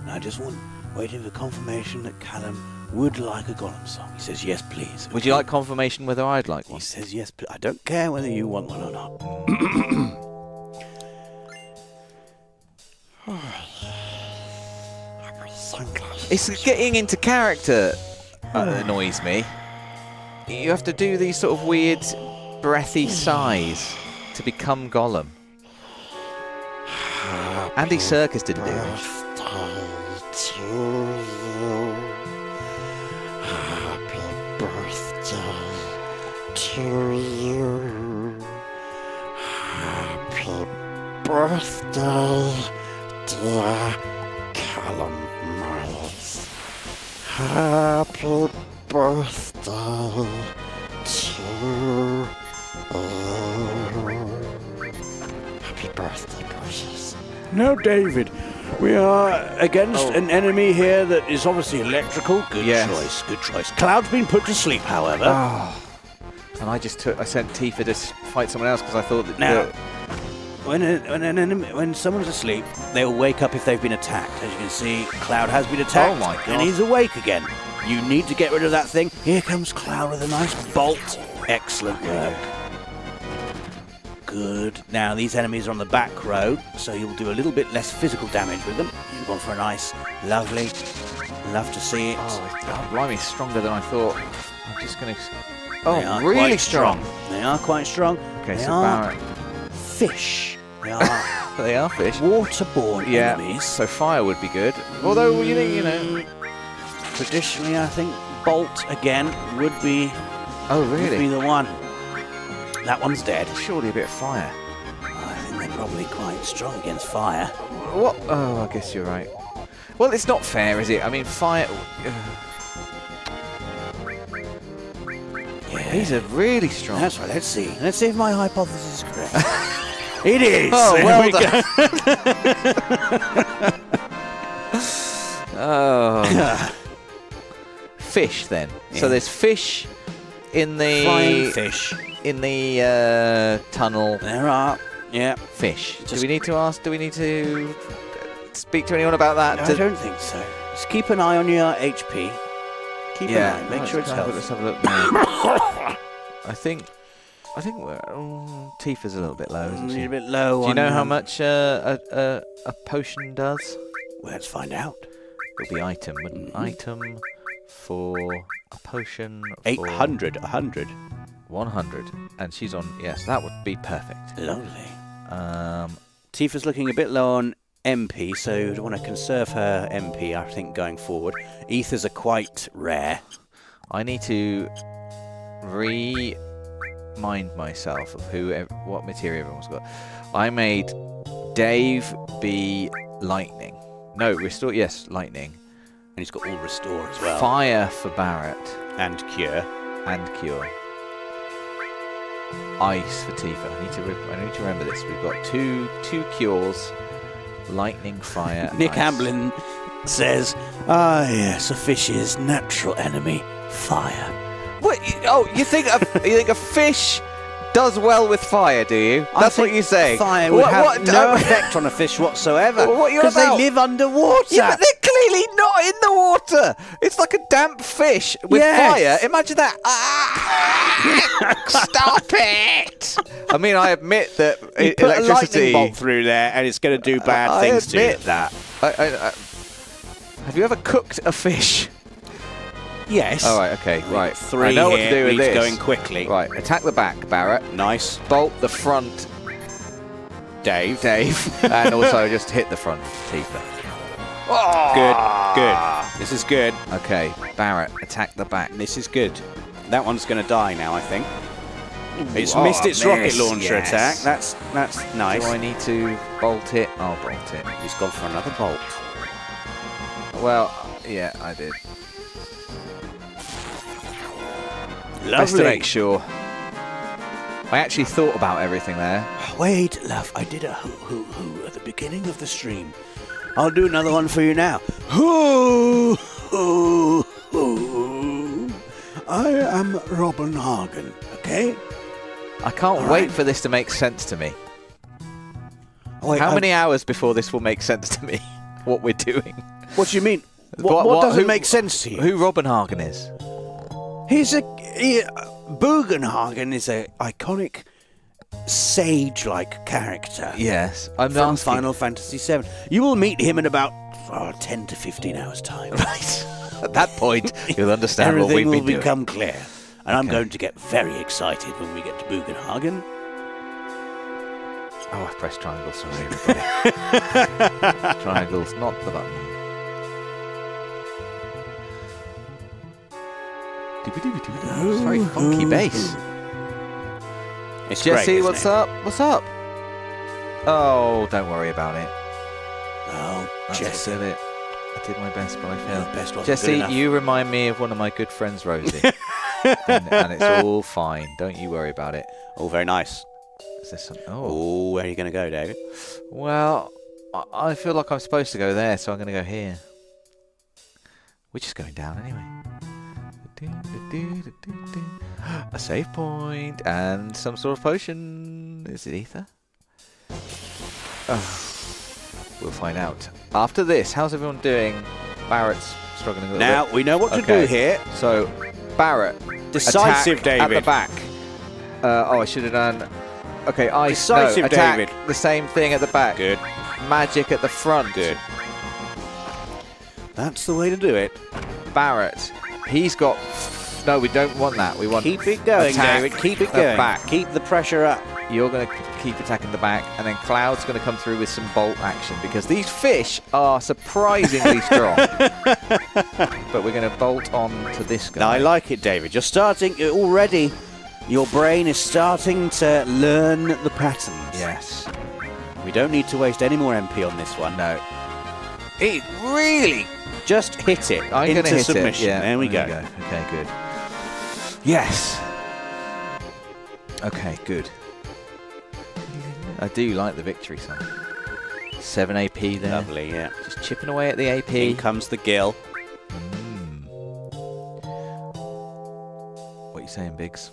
And I just want waiting for confirmation that Callum would like a Gollum song. He says, yes, please. Would you like confirmation whether I'd like one? He says, yes, pl- I don't care whether you want one or not. It's getting into character that annoys me. You have to do these sort of weird, breathy sighs to become Gollum. Andy Serkis didn't do it. To you. Happy birthday, dear Callum Miles. Happy birthday to you. Happy birthday, precious. No, David. We are against Oh. an enemy here that is obviously electrical. Good Yes. choice, good choice. Cloud's been put to sleep, however. Oh. And I just took, I sent Tifa to fight someone else because I thought that. Now- that- When, a, when, an enemy, when someone's asleep, they'll wake up if they've been attacked. As you can see, Cloud has been attacked, Oh my God. and he's awake again. You need to get rid of that thing. Here comes Cloud with a nice bolt. Excellent work. Good. Now these enemies are on the back row, so you'll do a little bit less physical damage with them. You've gone for a nice, lovely. Love to see it. oh, oh, blimey, stronger than I thought. I'm just going to. Oh, really quite strong. They are quite strong. Okay, they so are fish. They are They are fish. waterborne Yeah, enemies. so fire would be good. Although, you know, you know. Mm, traditionally, I think Bolt again would be Oh, would be the one. That one's dead. Surely a bit of fire. I think they're probably quite strong against fire. What? Oh, I guess you're right. Well, it's not fair, is it? I mean, fire. Uh, Yeah. These are really strong. That's right. Let's see. Let's see if my hypothesis is correct. it is. Oh, There well we go. Oh. fish then. So there's fish in the Flying fish. in the uh, tunnel. There are. Yeah. Fish. do we need to ask? Do we need to speak to anyone about that? I don't think so. Just keep an eye on your HP. Keep yeah. an eye. Make sure it's healthy. Let's have a look. now. I think. I think we're. Oh, Tifa's a little bit low, isn't she? little bit low. Do you know how um, much uh, a, a a potion does? Well, let's find out. It'll be item, wouldn't Mhm. item for a potion. for 800. 100. 100 and she's on yes that would be perfect Lovely. um Tifa's looking a bit low on MP, so you want to conserve her MP, I think, going forward. Ethers are quite rare. i need to remind myself of who what materia everyone's got i made dave be lightning no restore yes lightning And he's got all restore as well. fire for barret And cure. and cure ice for tifa i need to re- i need to remember this we've got two two cures lightning fire Nick ice. Hamblin says, Ah, yes, a fish's natural enemy, fire. What? Oh, you think a, you think a fish does well with fire? Do you? That's what you say. Fire would What- have what- no effect on a fish whatsoever. Well, what Because they live underwater. Yeah, but not in the water. It's like a damp fish with Yes. fire. Imagine that. Ah! Stop it! I mean, I admit that You put a lightning bolt through there and it's going to do bad I things to you. that. I, I, I, have you ever cooked a fish? Yes. All right, okay, right. Three I know what to do with this. going quickly. Right, attack the back, Barret. Nice. Bolt the front, Dave. Dave. and also just hit the front, Good. Ah. Good. This is good. Okay, Barret, attack the back. This is good. That one's going to die now, I think. It's oh, missed its rocket launcher yes. attack. That's that's nice. Do I need to bolt it? I'll bolt it. He's gone for another bolt. Well, yeah, I did. Just to make sure. I actually thought about everything there. Wait, love, I did a hoo hoo hoo at the beginning of the stream. I'll do another one for you now. Hoo hoo hoo. I am Robenhagen, okay? I can't All wait right. for this to make sense to me. Wait, How I- many hours before this will make sense to me? what we're doing? What do you mean? What, What- what, doesn't who- make sense to you? Who Robenhagen is? He's a he, Bugenhagen is a iconic sage-like character Yes, I'm from asking. Final Fantasy VII. You will meet him in about oh, ten to fifteen hours' time. Right. At that point, you'll understand what we've will been doing. become clear, and I'm Okay. going to get very excited when we get to Bugenhagen. Oh, I pressed triangle. Sorry, everybody. Triangle's not the button. It's very funky bass. It's Jessie, what's it? up? What's up? Oh, don't worry about it. Oh, That's Jessie, did it. I did my best, but I failed. best wasn't Jessie, you remind me of one of my good friends, Rosie. and, and it's all fine. Don't you worry about it. Oh, very nice. Is this some, Oh, oh, where are you going to go, David? well, I, I feel like I'm supposed to go there, so I'm going to go here. We're just going down anyway. A save point and some sort of potion. Is it ether? Oh, we'll find out. After this, how's everyone doing? Barret's struggling a little Now bit. we know what to Okay. do here. So, Barret, Decisive, attack at the back. Uh, oh, I should have done. Okay, I Decisive, no, attack David. The same thing at the back. Good, Magic at the front. good. That's the way to do it. Barret, he's got. No, we don't want that. We want. Keep it going, David. Keep it going. back. Keep the pressure up. You're going to keep attacking the back, and then Cloud's going to come through with some bolt action because these fish are surprisingly strong. but we're going to bolt on to this guy. Now, I like it, David. You're starting already. Your brain is starting to learn the patterns. Yes. We don't need to waste any more MP on this one. No. It really just hit it I'm into hit submission. it. Yeah. there we go. go. Okay, good. Yes. Okay, good. I do like the victory song. 7 AP there. Lovely, yeah. Just chipping away at the AP. In comes the gill. Mm. What are you saying, Biggs?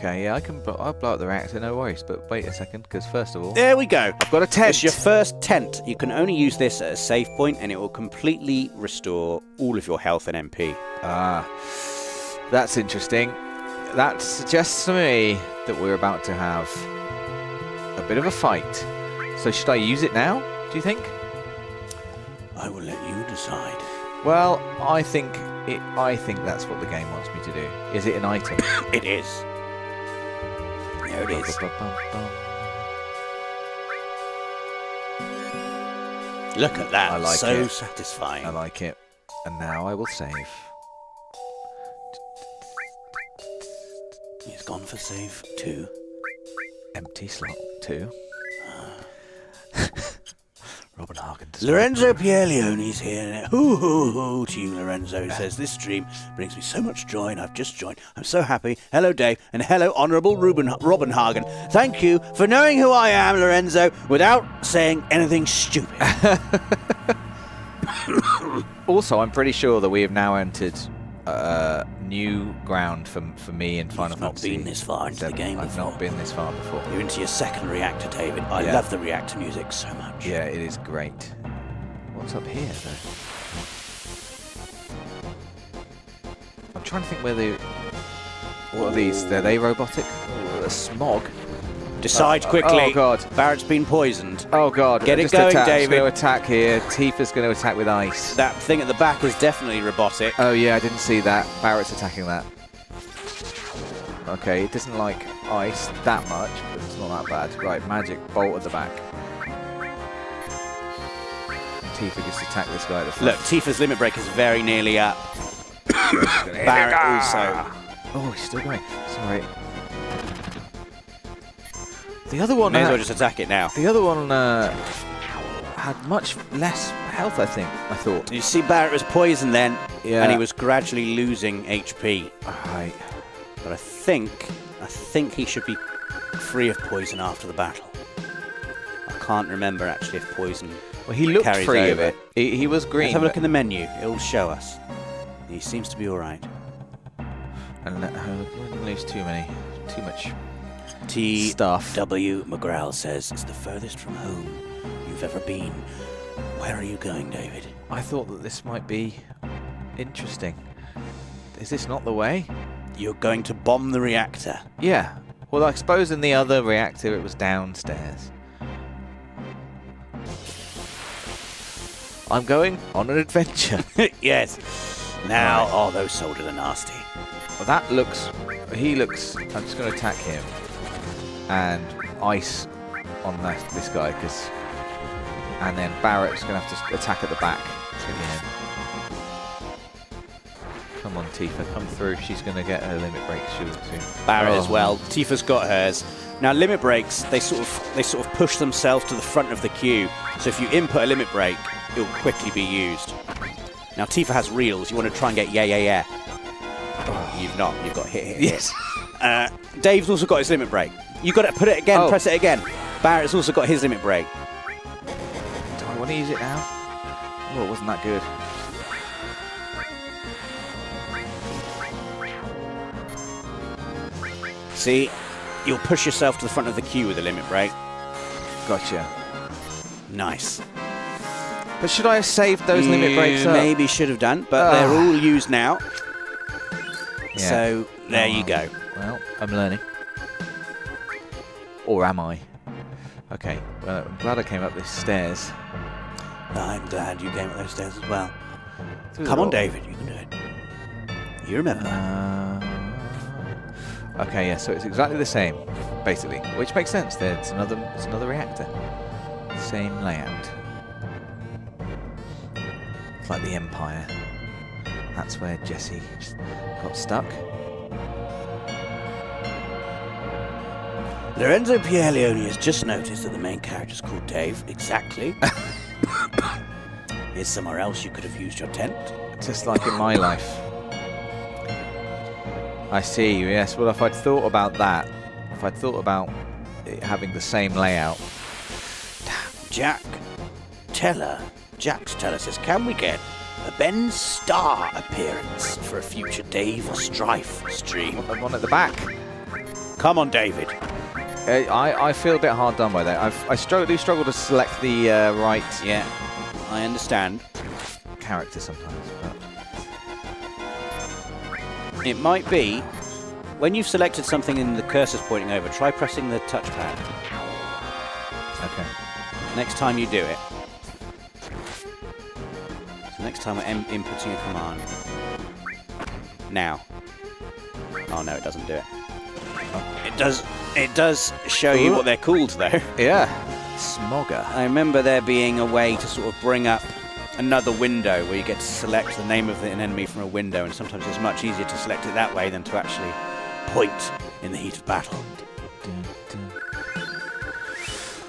Okay, yeah, I can. Blo- I'll blow up the reactor, no worries. But wait a second, because first of all, There we go. I've got a tent. It's your first tent. You can only use this at a save point, and it will completely restore all of your health and MP. Ah, that's interesting. That suggests to me that we're about to have a bit of a fight. So should I use it now? Do you think? I will let you decide. Well, I think it. I think that's what the game wants me to do. Is it an item? It is. There it is. Look at that. I like so it. satisfying. I like it. And now I will save. He's gone for save two. Empty slot two. Robenhagen. does Lorenzo Pierleone's here. Hoo hoo hoo to you, Lorenzo. He says, This stream brings me so much joy and I've just joined. I'm so happy. Hello, Dave, and hello, Honourable Ruben, Robenhagen. Thank you for knowing who I am, Lorenzo, without saying anything stupid. Also, I'm pretty sure that we have now entered uh, new ground for, for me in Final not Fantasy. been this far into the VII. game I've before. not been this far before. You're into your second reactor, David. I Yeah. love the reactor music so much. Yeah, it is great. What's up here, though? I'm trying to think where they. What are these? Are they robotic? Uh, smog. Decide Uh, quickly. oh, God. Barret's been poisoned. Oh god. Get it going, attack. David. going to attack here. Tifa's going to attack with ice. That thing at the back is definitely robotic. Oh yeah, I didn't see that. Barret's attacking that. Okay, it doesn't like ice that much, but it's not that bad. Right, magic bolt at the back. Tifa just attack this guy at the front. Look, Tifa's limit break is very nearly up. Barret also. Oh, he's still going. Sorry. The other one. May as uh, well just attack it now. the other one uh, had much less health. I think. I thought. You see, Barret was poisoned then, Yeah. and he was gradually losing HP. Right. But I think, I think he should be free of poison after the battle. I can't remember actually if poison. Well, he looked free of it. He, he was green. Let's have a look in the menu. It'll show us. He seems to be all right. and let her lose too many, too much T. stuff. W. McGrail says it's the furthest from home you've ever been. Where are you going, David? I thought that this might be interesting. Is this not the way? You're going to bomb the reactor. Yeah. Well, I suppose in the other reactor it was downstairs. I'm going on an adventure. yes. Now, Right. oh, those soldiers are nasty. Well, that looks. He looks. I'm just going to attack him. And ice on that, this guy, because. And then Barret's going to have to attack at the back again. Come on, Tifa, come through. She's going to get her limit break soon. Barret as Oh. well. Tifa's got hers. Now limit breaks, they sort of they sort of push themselves to the front of the queue. So if you input a limit break, it'll quickly be used. Now Tifa has reels. You want to try and get yeah yeah yeah. Oh. You've not. You've got hit hit. hit. Yes. Uh, Dave's also got his limit break. You got to put it again. Oh. Press it again. Barret's also got his limit break. Do I want to use it now? Oh, it wasn't that good. See, you'll push yourself to the front of the queue with a limit break. Gotcha. Nice. But should I have saved those limit breaks You up? Maybe should have done, but they're Ah. all used now. Yeah. So there Oh, you go. Well, I'm learning. Or am I? Okay, well, I'm glad I came up these stairs. I'm glad you came up those stairs as well. Through Come on. David, you can do it. You remember. Uh, okay, yeah, so it's exactly the same, basically, which makes sense. There's another, it's another reactor. Same layout. It's like the Empire. That's where Jessie got stuck. Lorenzo Pierleone has just noticed that the main character is called Dave. Exactly. Here's somewhere else you could have used your tent. Just like in my life. I see, you, yes. Well, if I'd thought about that, if I'd thought about it having the same layout, Jack Teller. Jack's Teller says, Can we get a Ben Starr appearance for a future Dave or Strife stream? I'm on at the back. Come on, David. Uh, I, I feel a bit hard done by that. I've, I struggle, do struggle to select the uh, right Yeah, I understand. character sometimes. But It might be when you've selected something and the cursor's pointing over, try pressing the touchpad. okay. Next time you do it. So next time we're inputting a command. Now. Oh no, it doesn't do it. It does. It does show you Ooh. what they're called, though. Yeah. Smogger. I remember there being a way to sort of bring up another window where you get to select the name of an enemy from a window, and sometimes it's much easier to select it that way than to actually point in the heat of battle. Dun, dun.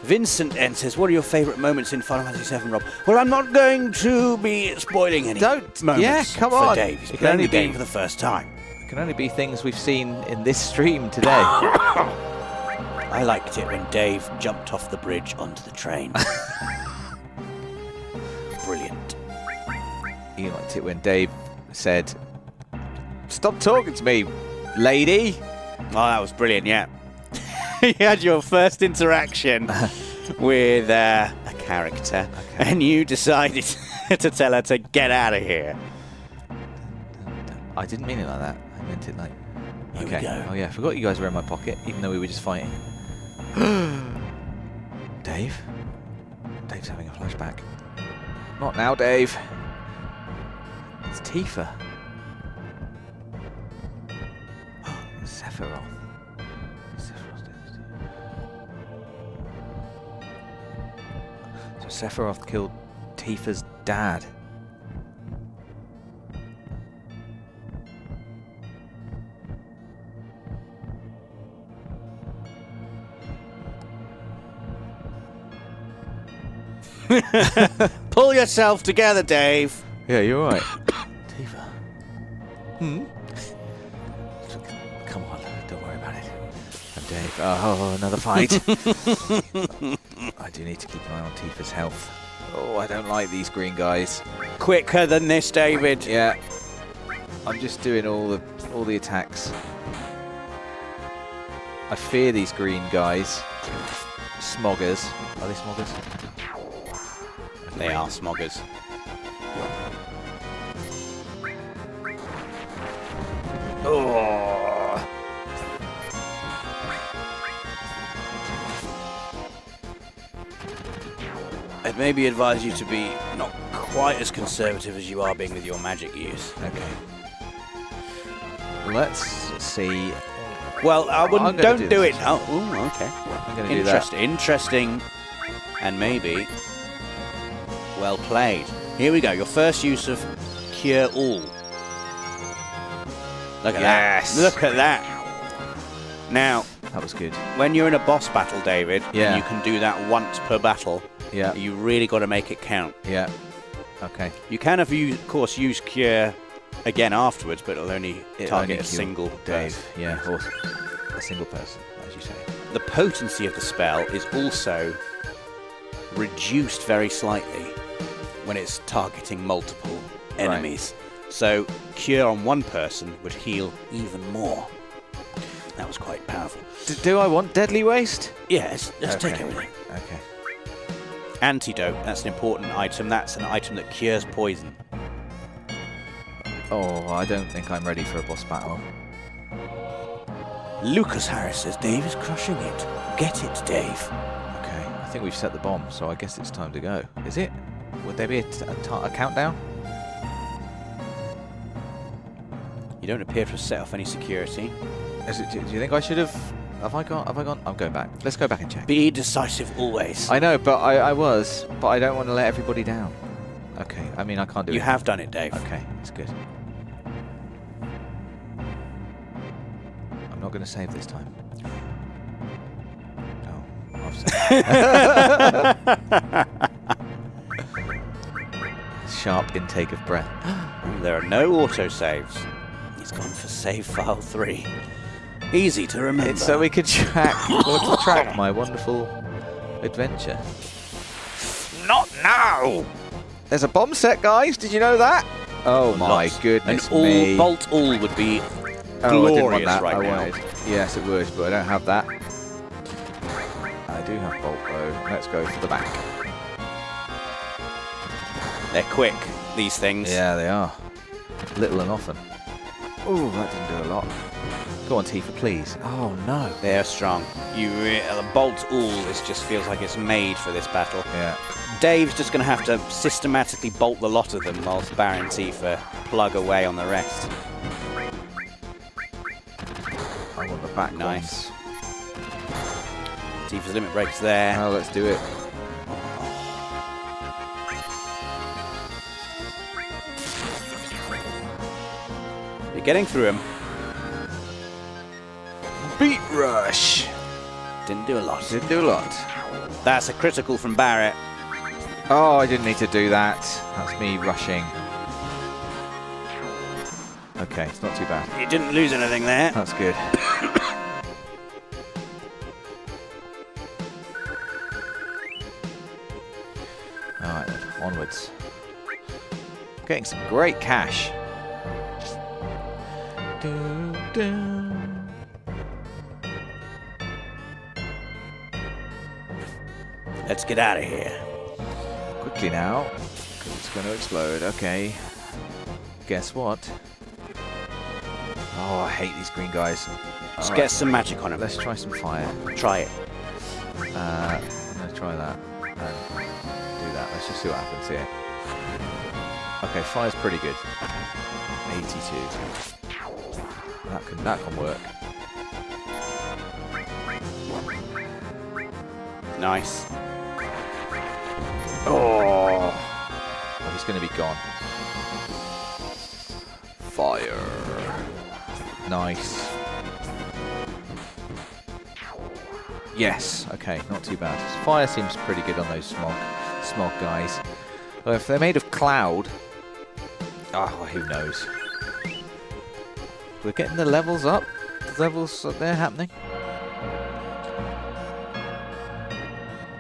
Vincent N says, "What are your favourite moments in Final Fantasy VII, Rob?" Well, I'm not going to be spoiling any Don't- moments yeah, come for on. Dave. He's playing only the game be- for the first time. Can only be things we've seen in this stream today. I liked it when Dave jumped off the bridge onto the train. Brilliant. you liked it when Dave said, "Stop talking to me, lady." Oh, that was brilliant, yeah. you had your first interaction with uh, a character, and you decided to tell her to get out of here. I didn't mean it like that. I meant it like. Here okay. Oh yeah, I forgot you guys were in my pocket, even though we were just fighting. Dave? Dave's having a flashback. Not now, Dave. It's Tifa. Sephiroth. So Sephiroth killed Tifa's dad. Pull yourself together, Dave. Yeah, you're right. Tifa. Hmm? Come on, don't worry about it. I'm Dave. Oh, another fight. I do need to keep an eye on Tifa's health. Oh, I don't like these green guys. Quicker than this, David. Yeah. I'm just doing all the all the attacks. I fear these green guys. Smoggers. Are they smoggers? They are smoggers. Oh. I'd maybe advise you to be not quite as conservative as you are being with your magic use. Okay. Let's see. Well, I wouldn't. Don't do do, it. Oh, ooh, okay. I'm going to do that. Interest, interesting, and maybe well played. Here we go. Your first use of cure all. Look at Yes. that. Look at that. Now, That was good. when you're in a boss battle, David, Yeah. and you can do that once per battle, Yeah. you really got to make it count. Yeah. Okay. You can, of, course, use cure again afterwards, but it'll only It target only a single Dave. person. Yeah. Or a single person, as you say. The potency of the spell is also reduced very slightly when it's targeting multiple Right. enemies. So cure on one person would heal even more. That was quite powerful. D- do I want deadly waste? Yes, let's take Okay. everything. Okay. Antidote, that's an important item. That's an item that cures poison. Oh, I don't think I'm ready for a boss battle. Lucas Harris says Dave is crushing it. Get it, Dave. Okay. I think we've set the bomb, so I guess it's time to go. Is it? Would there be a, t- a ti- a countdown? You don't appear to have set off any security. It, do do you think I should have? Have I gone? Have I gone? I'm going back. Let's go back and check. Be decisive always. I know, but I, I was, but I don't want to let everybody down. Okay. I mean, I can't do you it. You have done it, Dave. Okay, it's good. I'm not going to save this time. No, I've saved. Sharp intake of breath. There are no autosaves. He's gone for save file 3. Easy to remember. It's so we could track, or to track my wonderful adventure. Not now! There's a bomb set, guys. Did you know that? Oh my Lots. goodness An all me! bolt all would be oh, I didn't want glorious that. right I now. wanted. Yes, it would, but I don't have that. I do have bolt though. Let's go for the back. They're quick, these things. Yeah, they are. Little and often. Ooh, that didn't do a lot. Go on, Tifa, please. Oh no. They're strong. You uh, the bolt all this just feels like it's made for this battle. Yeah. Dave's just going to have to systematically bolt the lot of them whilst Baron Tifa plug away on the rest. I want the back Nice. ones. Tifa's limit break's there. Oh, let's do it. You're getting through him. Beat rush. Didn't do a lot. Didn't do a lot. That's a critical from Barret. Oh, I didn't need to do that. That's me rushing. Okay, it's not too bad. You didn't lose anything there. That's good. Alright then, onwards. Getting some great cash. Dun, dun. Let's get out of here. Quickly now. it's going to explode. Okay. Guess what? Oh, I hate these green guys. Let's Alright, get some magic on him. Let's try some fire. try it. Uh, I'm going to try that and do that. Let's just see what happens here. Okay, fire's pretty good. 82. That can that can work. Nice. Oh, oh he's going to be gone. Fire. Nice. Yes. Okay, not too bad. Fire seems pretty good on those smog, smog guys. Well, if they're made of cloud, oh, who knows? We're getting the levels up. The levels up there happening.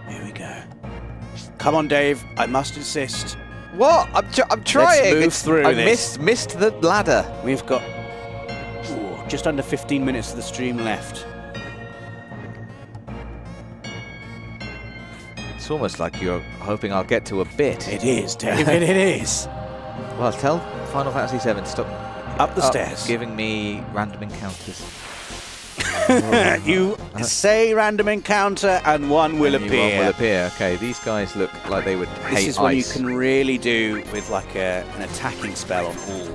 Here we go. Come on, Dave. I must insist. What? I'm, tr- I'm trying. move It's- through I this. missed missed the ladder. We've got ooh, just under 15 minutes of the stream left. It's almost like you're hoping I'll get to a bit. It is, David. it is. Well, tell Final Fantasy VII stop Up the up stairs. giving me random encounters. you say random encounter and one will And appear. One will appear. Okay, these guys look like they would This hate ice. This is what you can really do with like a, an attacking spell on all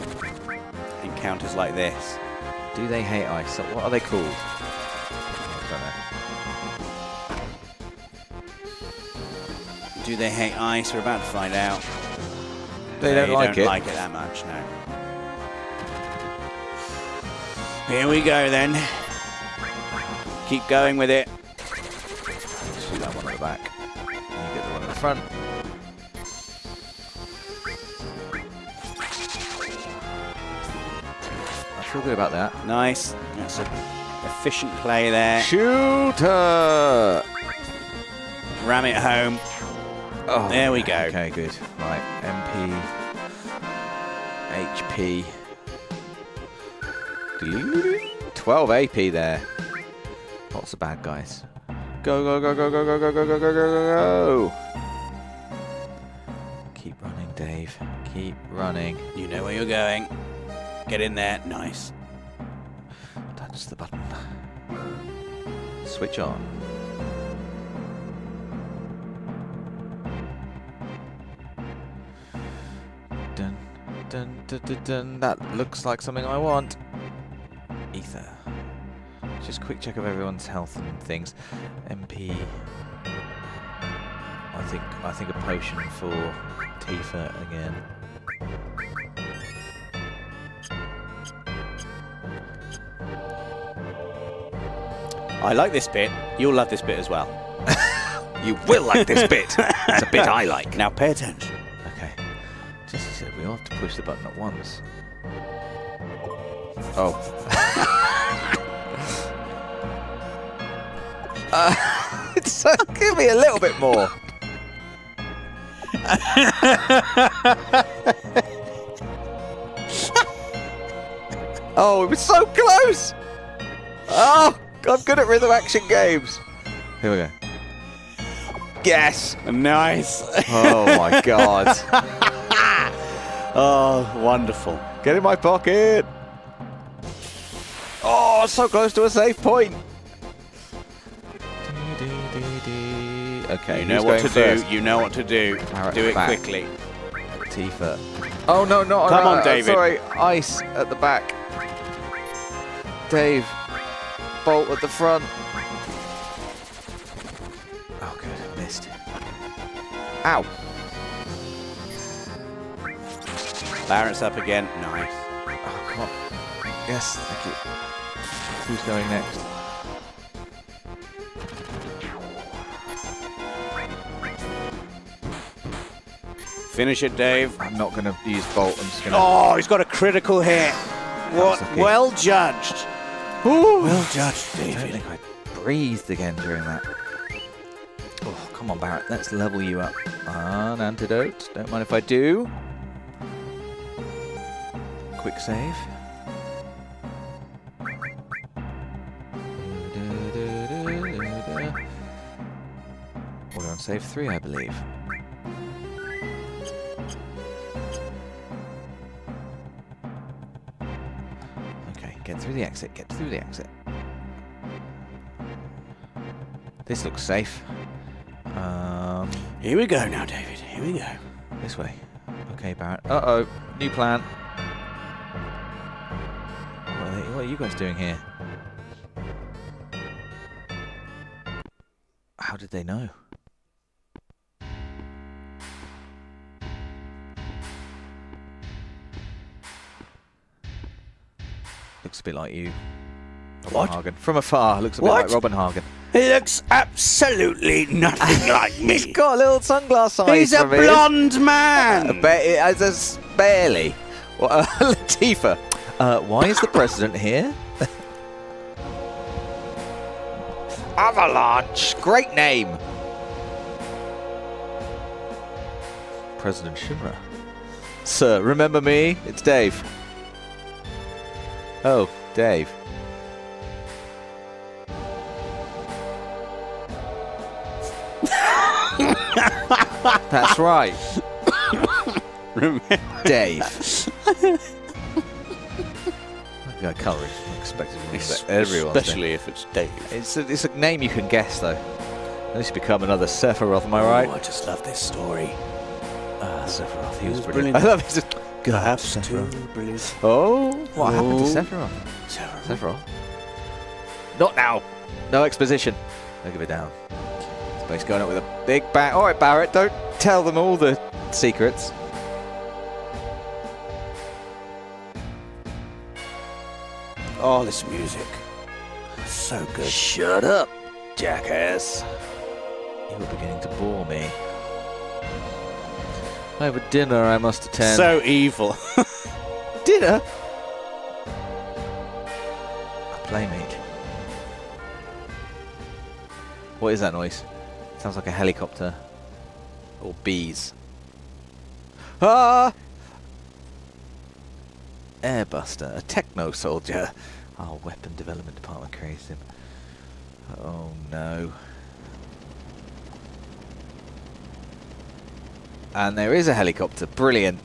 encounters like this. Do they hate ice? What are they called? I don't know. Do they hate ice? We're about to find out. They don't like don't it. like it that much, no. Here we go then. Keep going with it. Shoot that one at the back. You get the one at the front. I feel good about that. Nice. That's a efficient play there. Shooter! Ram it home. Oh, There we go. Okay, good. Right, MP, HP. 12 AP there. Lots of bad guys. Go, go, go, go, go, go, go, go, go, go, go, go, go. Keep running, Dave. Keep running. You know where you're going. Get in there. Nice. Touch the button. Switch on. Dun, dun, dun, dun, dun. That looks like something I want. Ether. Just quick check of everyone's health and things. MP. I think I think a potion for Tifa again. I like this bit. You'll love this bit as well. You will like this bit. it's a bit I like. Now pay attention. Okay. Just said we all have to push the button at once. Oh. Uh, so give me a little bit more. oh, it was so close. Oh, I'm good at rhythm action games. Here we go. Yes. Nice. Oh my god. oh, wonderful. Get in my pocket. Oh, so close to a safe point. Okay, You know what to first? do. You know what to do. Barret do it back. quickly. Tifa. Oh no, not Come on, uh, David. Sorry, ice at the back. Dave, bolt at the front. Oh, good, missed. It. Ow. Barret's up again. Nice. Oh, come on. Yes, thank you. Who's going next? Finish it, Dave. I'm not going to use bolt. I'm just going to. Oh, he's got a critical hit. What? Well judged. Well judged, Dave! I don't think I breathed again during that. Oh, come on, Barret. Let's level you up. An antidote. Don't mind if I do. Quick save. We're on save three, I believe. Get through the exit. Get through the exit. This looks safe. Um, Here we go now, David. Here we go. this way. Okay, Barret. Uh oh, new plan. What are, they, what are you guys doing here? How did they know? Bit like you. Robin What? Hagen. From afar, looks a bit What? like Robenhagen. He looks absolutely nothing like me. He's got a little sunglass on. He's a from his- blonde man. Uh, uh, just barely. Well, uh, Latifah, uh, why is the president here? Avalanche, great name. President Shinra. Sir, remember me? It's Dave. Oh, Dave. That's right, Remember- Dave. I can't really expect to remember everyone's name. Especially if it's Dave. It's a, it's a name you can guess, though. This become another Sephiroth, am I right? Oh, I just love this story. Ah, Sephiroth, he He was was brilliant. brilliant. I love his. Perhaps Sephiroth. too brilliant. Oh, what happened to. Sephiroth? Sephiroth. Sephiroth. Not now. No exposition. Look at it down. Space going up with a big bang. All right, Barret, don't tell them all the secrets. Oh, this music. So good. Shut up, jackass. You were beginning to bore me. I have a dinner I must attend. So evil. dinner? Playmate. What is that noise? Sounds like a helicopter. Or bees. Ah! Airbuster, a techno soldier. Our weapon development department creates him. Oh no. And there is a helicopter. Brilliant.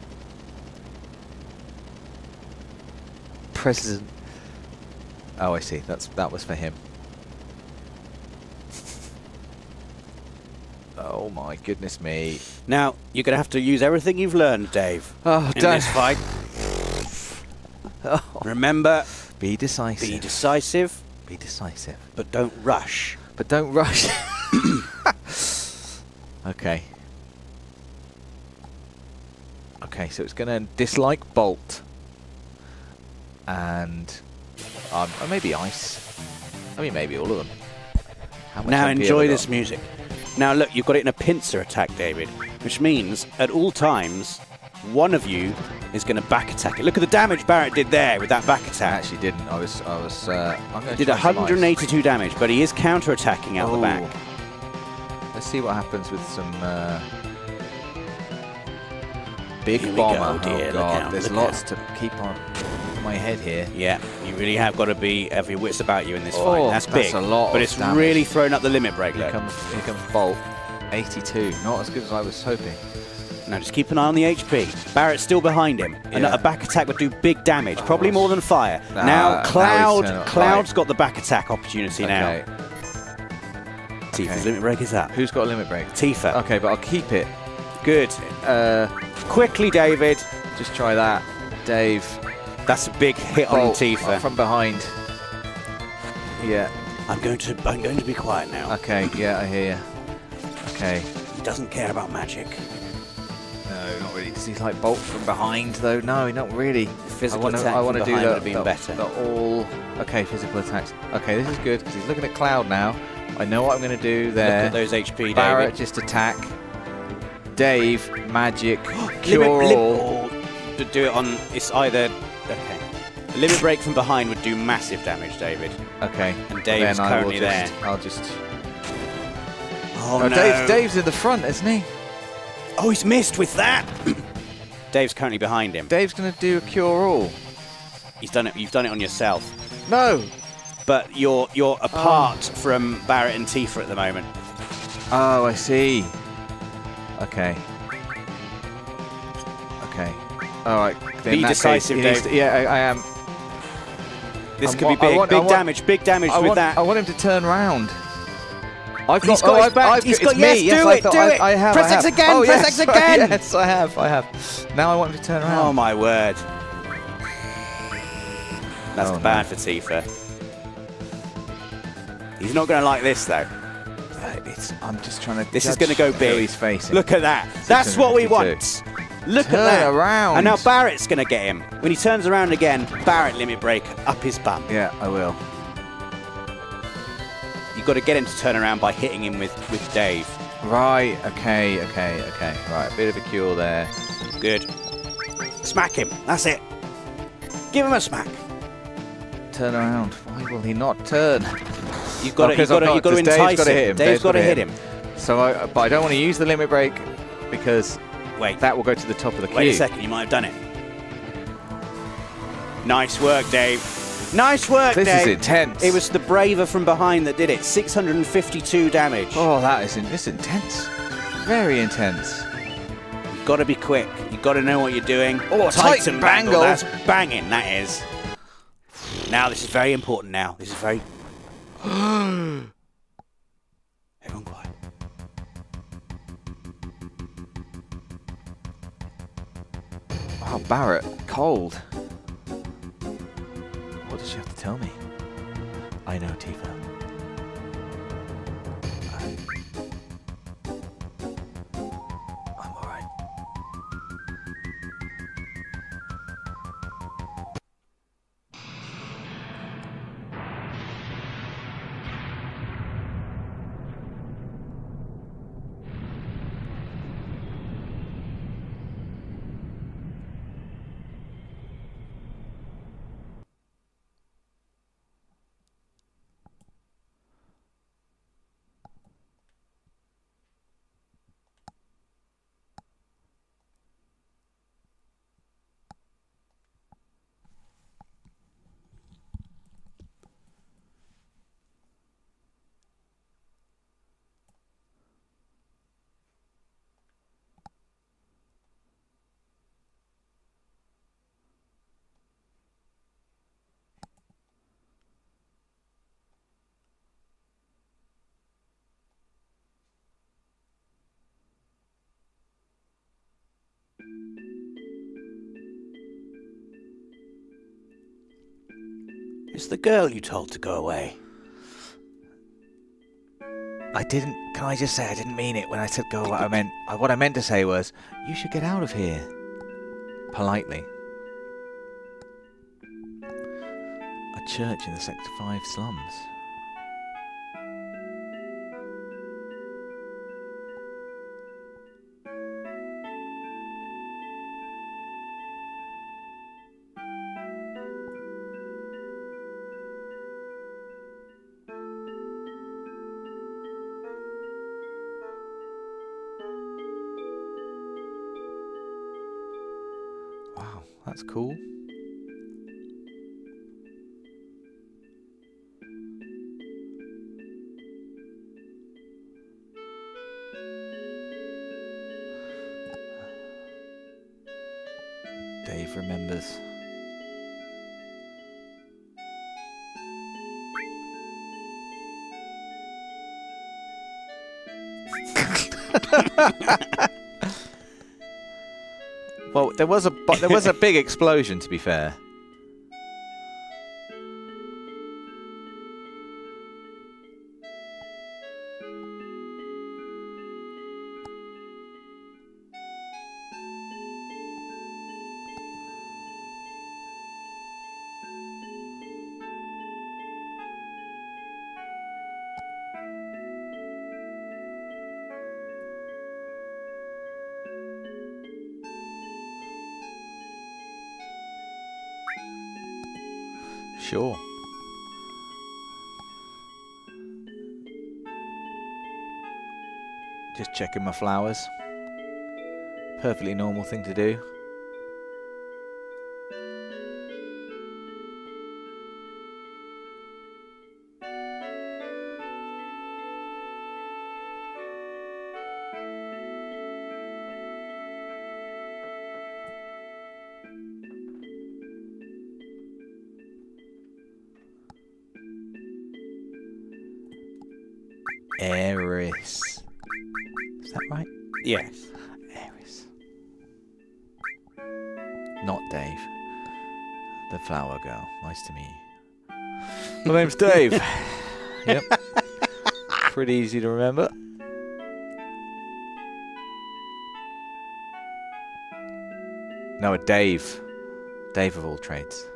President. Oh, I see. That's that was for him. oh my goodness me. now, you're going to have to use everything you've learned, Dave, Oh, in don't this fight. Oh, Remember, be decisive. be decisive, Be decisive. but don't rush. But don't rush. okay. Okay, so it's going to dislike Bolt. And um, or maybe Ice. I mean, maybe all of them. Now MP enjoy this music. Now look, you've got it in a pincer attack, David, which means at all times, one of you is going to back attack it. Look at the damage Barret did there with that back I attack. actually didn't. I was. I was. Uh, going Did 182 damage, but he is counter attacking out the back. Let's see what happens with some uh, big Here bomber. go, dear. Oh Look god, out, there's lots out. to keep on my head here. Yeah, you really have got to be have your wits about you in this Oh, fight. That's that's big, a lot but it's damage. really thrown up the limit break. Here comes, here comes Bolt. 82. Not as good as I was hoping. Now just keep an eye on the HP. Barret's still behind him, and Yeah. a back attack would do big damage, probably oh, more than fire. Nah, now now Cloud, up. Cloud's Right. got the back attack opportunity Okay. now. Tifa's okay. limit break is up. Who's got a limit break? Tifa, Okay, but I'll keep it. Good. Uh, Quickly, David. just try that. Dave. That's a big hit on Bolt Tifa. From behind. Yeah. I'm going to I'm going to be quiet now. Okay. Yeah, I hear you. Okay. He doesn't care about magic. No, not really. Does he like bolt from behind though? No, not really. Physical I wanna, attack I want to do that. the, would have been the, better. the all. Okay, physical attacks. Okay, this is good because he's looking at Cloud now. I know what I'm going to do there. Look at those HP, Barret David. just attack. Dave magic cure lim- all. oh, to do it on it's either okay. A limit break from behind would do massive damage, David. Okay. And Dave's will currently just, there. I'll just. Oh, Oh, Dave's, Dave's in the front, isn't he? Oh, he's missed with that. Dave's currently behind him. Dave's going to do a cure all. He's done it. You've done it on yourself, No. but you're you're apart oh. from Barret and Tifa at the moment. Oh, I see. Okay. Okay. All right. then Be decisive, case, Dave. to- yeah, I, I am. This I could be big. want- big want- damage. Big damage I with want, that. I want him to turn round. I've He's got, got oh, his I've, back. I've, He's got- me. yes, yes, do I it, thought do I, it. I have. Press I have. X again, Oh, press yes, X again. yes, I have. I have. Now I want him to turn around. Oh my word. That's Oh, bad for Tifa. He's not going to like this though. It's, I'm just trying to. This is going to go big. He's facing. Look at that. That's what we want. Look Turn at that. around. And now Barret's going to get him. When he turns around again, Barret limit break up his bum. Yeah, I will. You've got to get him to turn around by hitting him with, with Dave. Right. Okay. Okay. Okay. Right. A bit of a cure there. Good. Smack him. That's it. Give him a smack. Turn around. Why will he not turn? You've got Oh, to, you've got to, you've got to Dave's entice him. hit him. Dave's got to hit hit him. So, I, but I don't want to use the limit break because Wait. that will go to the top of the queue. Wait a second. You might have done it. Nice work, Dave. Nice work, This Dave. This is intense. It was the Braver from behind that did it. 652 damage. Oh, that is in, this intense. Very intense. You've got to be quick. You've got to know what you're doing. Oh, a Titan bangle. That's banging, that is. Now, this is very important now. This is very... Everyone quiet. Oh, Barret, cold. What does she have to tell me? I know, Tifa. It's the girl you told to go away. I didn't. Can I just say I didn't mean it when I said go? What I meant. What I meant to say was you should get out of here. Politely. A church in the Sector Five slums. That's cool. Dave remembers. There was a there was a big explosion. To be fair, checking my flowers. Perfectly normal thing to do. Name's Dave. yep. Pretty easy to remember. No, a Dave. Dave of all trades.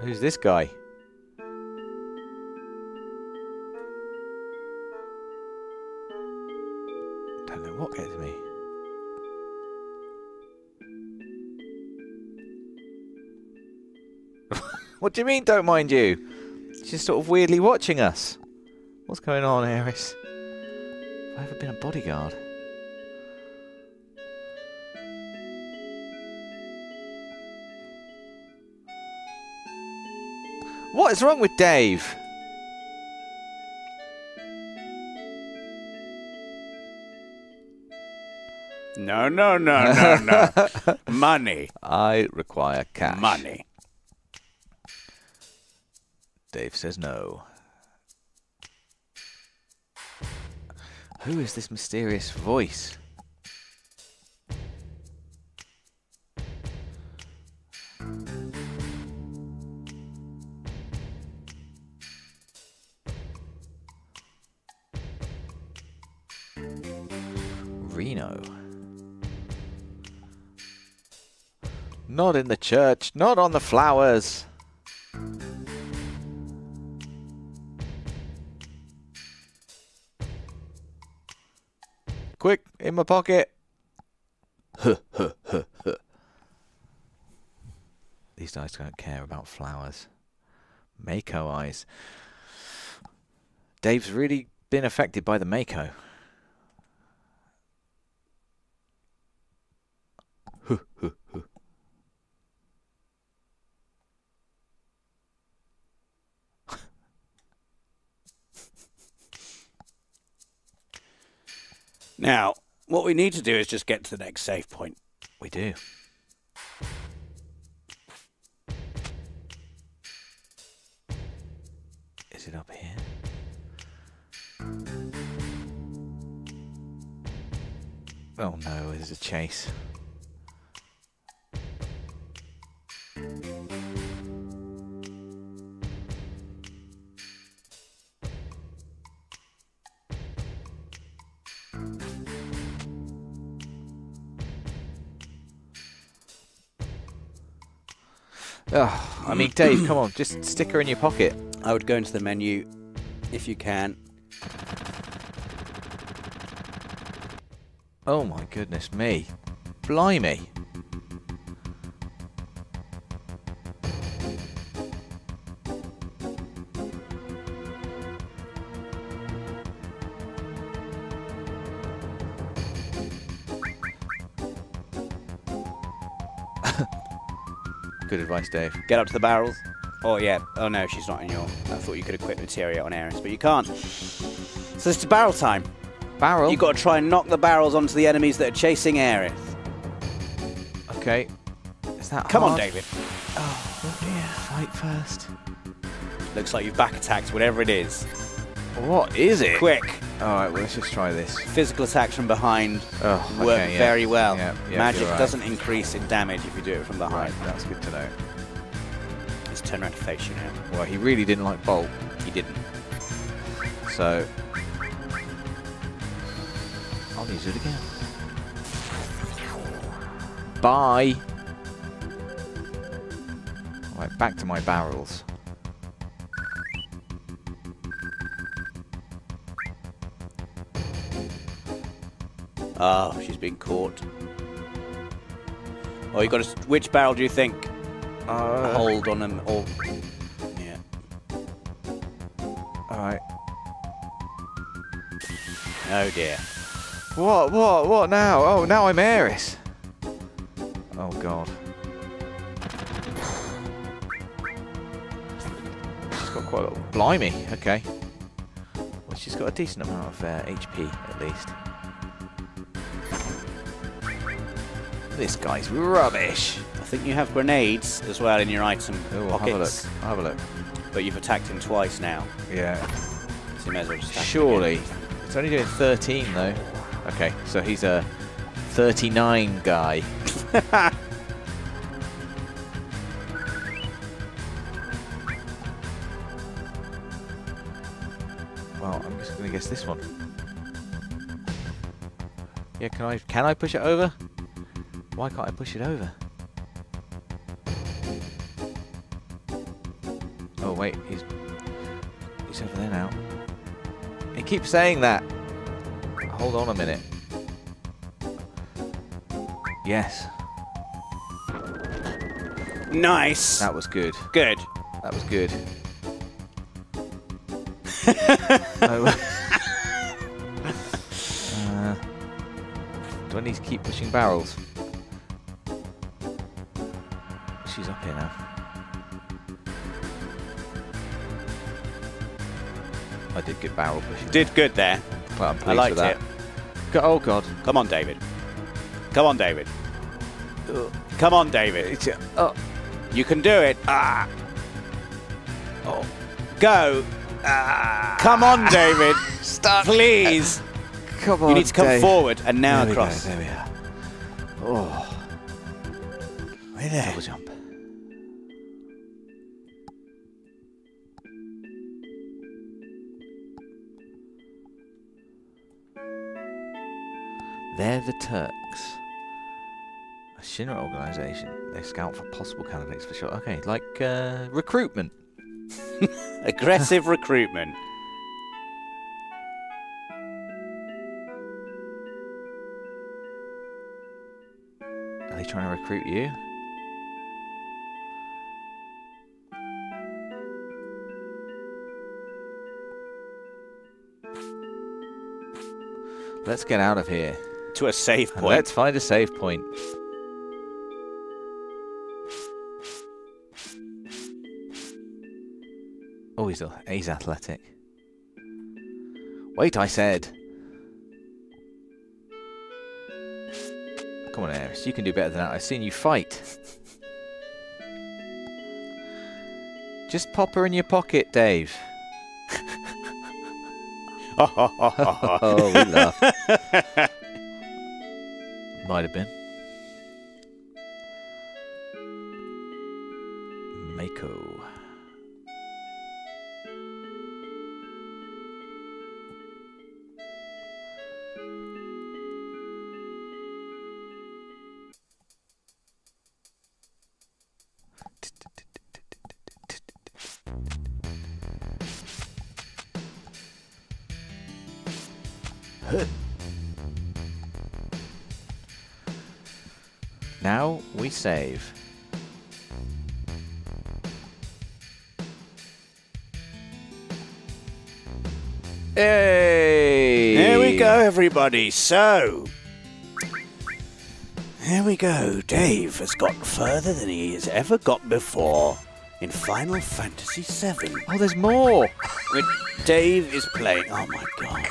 Who's this guy? What do you mean, don't mind you? She's sort of weirdly watching us. What's going on, Aerith? Have I ever been a bodyguard? What is wrong with Dave? No, no, no, no, no. Money. I require cash. Money. Dave says no. Who is this mysterious voice? Reno. Not in the church, not on the flowers. In my pocket. These guys don't care about flowers. Mako eyes. Dave's really been affected by the Mako. Now, what we need to do is just get to the next save point. We do. Is it up here? Oh no, there's a chase. Oh, I mean, Dave, come on, just stick her in your pocket. I would go into the menu if you can. Oh my goodness me. Blimey. Advice, Dave. Get up to the barrels. Oh, yeah. Oh, no, she's not in your. I thought you could equip materia on Aerith, but you can't. So it's barrel time. Barrel. You've got to try and knock the barrels onto the enemies that are chasing Aerith. Okay. Is that Come on, hard? David. Oh dear. Fight first. Looks like you've back attacked whatever it is. What is it? Quick. All right. Well, let's just try this. Physical attacks from behind Oh, work okay, yeah. very well. Yeah, yeah, Magic right. doesn't increase in damage if you do it from behind. Right. That's good to know. Let's turn around to face you now. Well, he really didn't like Bolt, He didn't. so I'll use it again. Bye. Right, back to my barrels. Oh, she's been caught. Oh, you got a... Which barrel do you think? Uh, Hold on them. Or yeah. All right. Oh dear. What? What? What now? Oh, now I'm Aerith. Oh God. She's got quite a lot. Blimey. Okay. Well, she's got a decent amount of uh, HP at least. This guy's rubbish. I think you have grenades as well in your item Oh, I'll have a look. pockets. I'll have a look. But you've attacked him twice now. Yeah. So you may as well just attack him Surely. It's only doing 13 though. Okay, so he's a 39 guy. well, I'm just gonna guess this one. Yeah, can I can I push it over? Why can't I push it over? Oh wait, he's he's over there now. He keeps saying that. Hold on a minute. Yes. Nice. that was good. Good. That was good. Oh. uh, do I need to keep pushing barrels? I did good barrel pushing. Did good there. Quite I'm I liked with that. it. Go- oh god. Come on, David. Come on, David. Uh. Come on, David. It's, uh, oh, You can do it. Ah. oh. Go. Ah. Come on, David. Stop. Please. Come on. You need to come Dave. forward and now There we go, across. there we are. Oh, Right there. double jump. They're the Turks. A Shinra organization. They scout for possible candidates for sure. Okay, like uh, recruitment. Aggressive recruitment. Are they trying to recruit you? Let's get out of here. To a safe point. Let's find a save point. Oh, he's, he's athletic. Wait, I said. Come on, Aerith. You can do better than that. I've seen you fight. Just pop her in your pocket, Dave. Oh, we laugh. Might have been. Mako. Save. Hey! There we go, everybody. So, there we go. Dave has got further than he has ever got before in Final Fantasy VII. Oh, there's more! Dave is playing. Oh my god.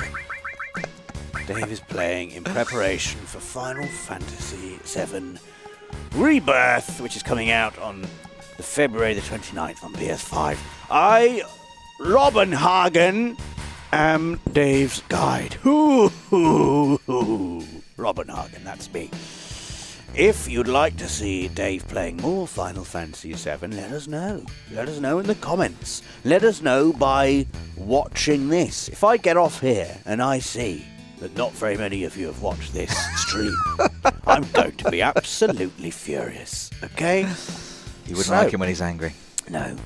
Dave is playing in preparation for Final Fantasy VII Rebirth, which is coming out on the February the 29th on PS5. I, Robenhagen, am Dave's guide. Hoo, hoo, hoo. Robenhagen, that's me. If you'd like to see Dave playing more Final Fantasy VII, let us know. Let us know in the comments. Let us know by watching this. If I get off here and I see that not very many of you have watched this stream, I'm going to be absolutely furious. Okay? You wouldn't So- like him when he's angry. No.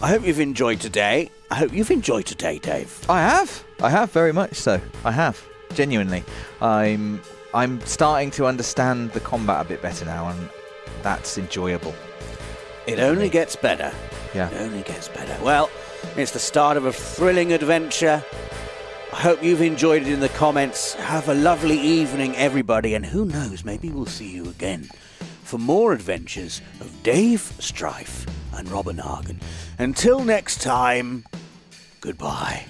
I hope you've enjoyed today. I hope you've enjoyed today, Dave. I have. I have very much so. I have. Genuinely. I'm I'm starting to understand the combat a bit better now and that's enjoyable. It only gets better. Yeah. It only gets better. Well, it's the start of a thrilling adventure. I hope you've enjoyed it in the comments. Have a lovely evening, everybody, and who knows, maybe we'll see you again for more adventures of Dave Strife and Robenhagen. Until next time, goodbye.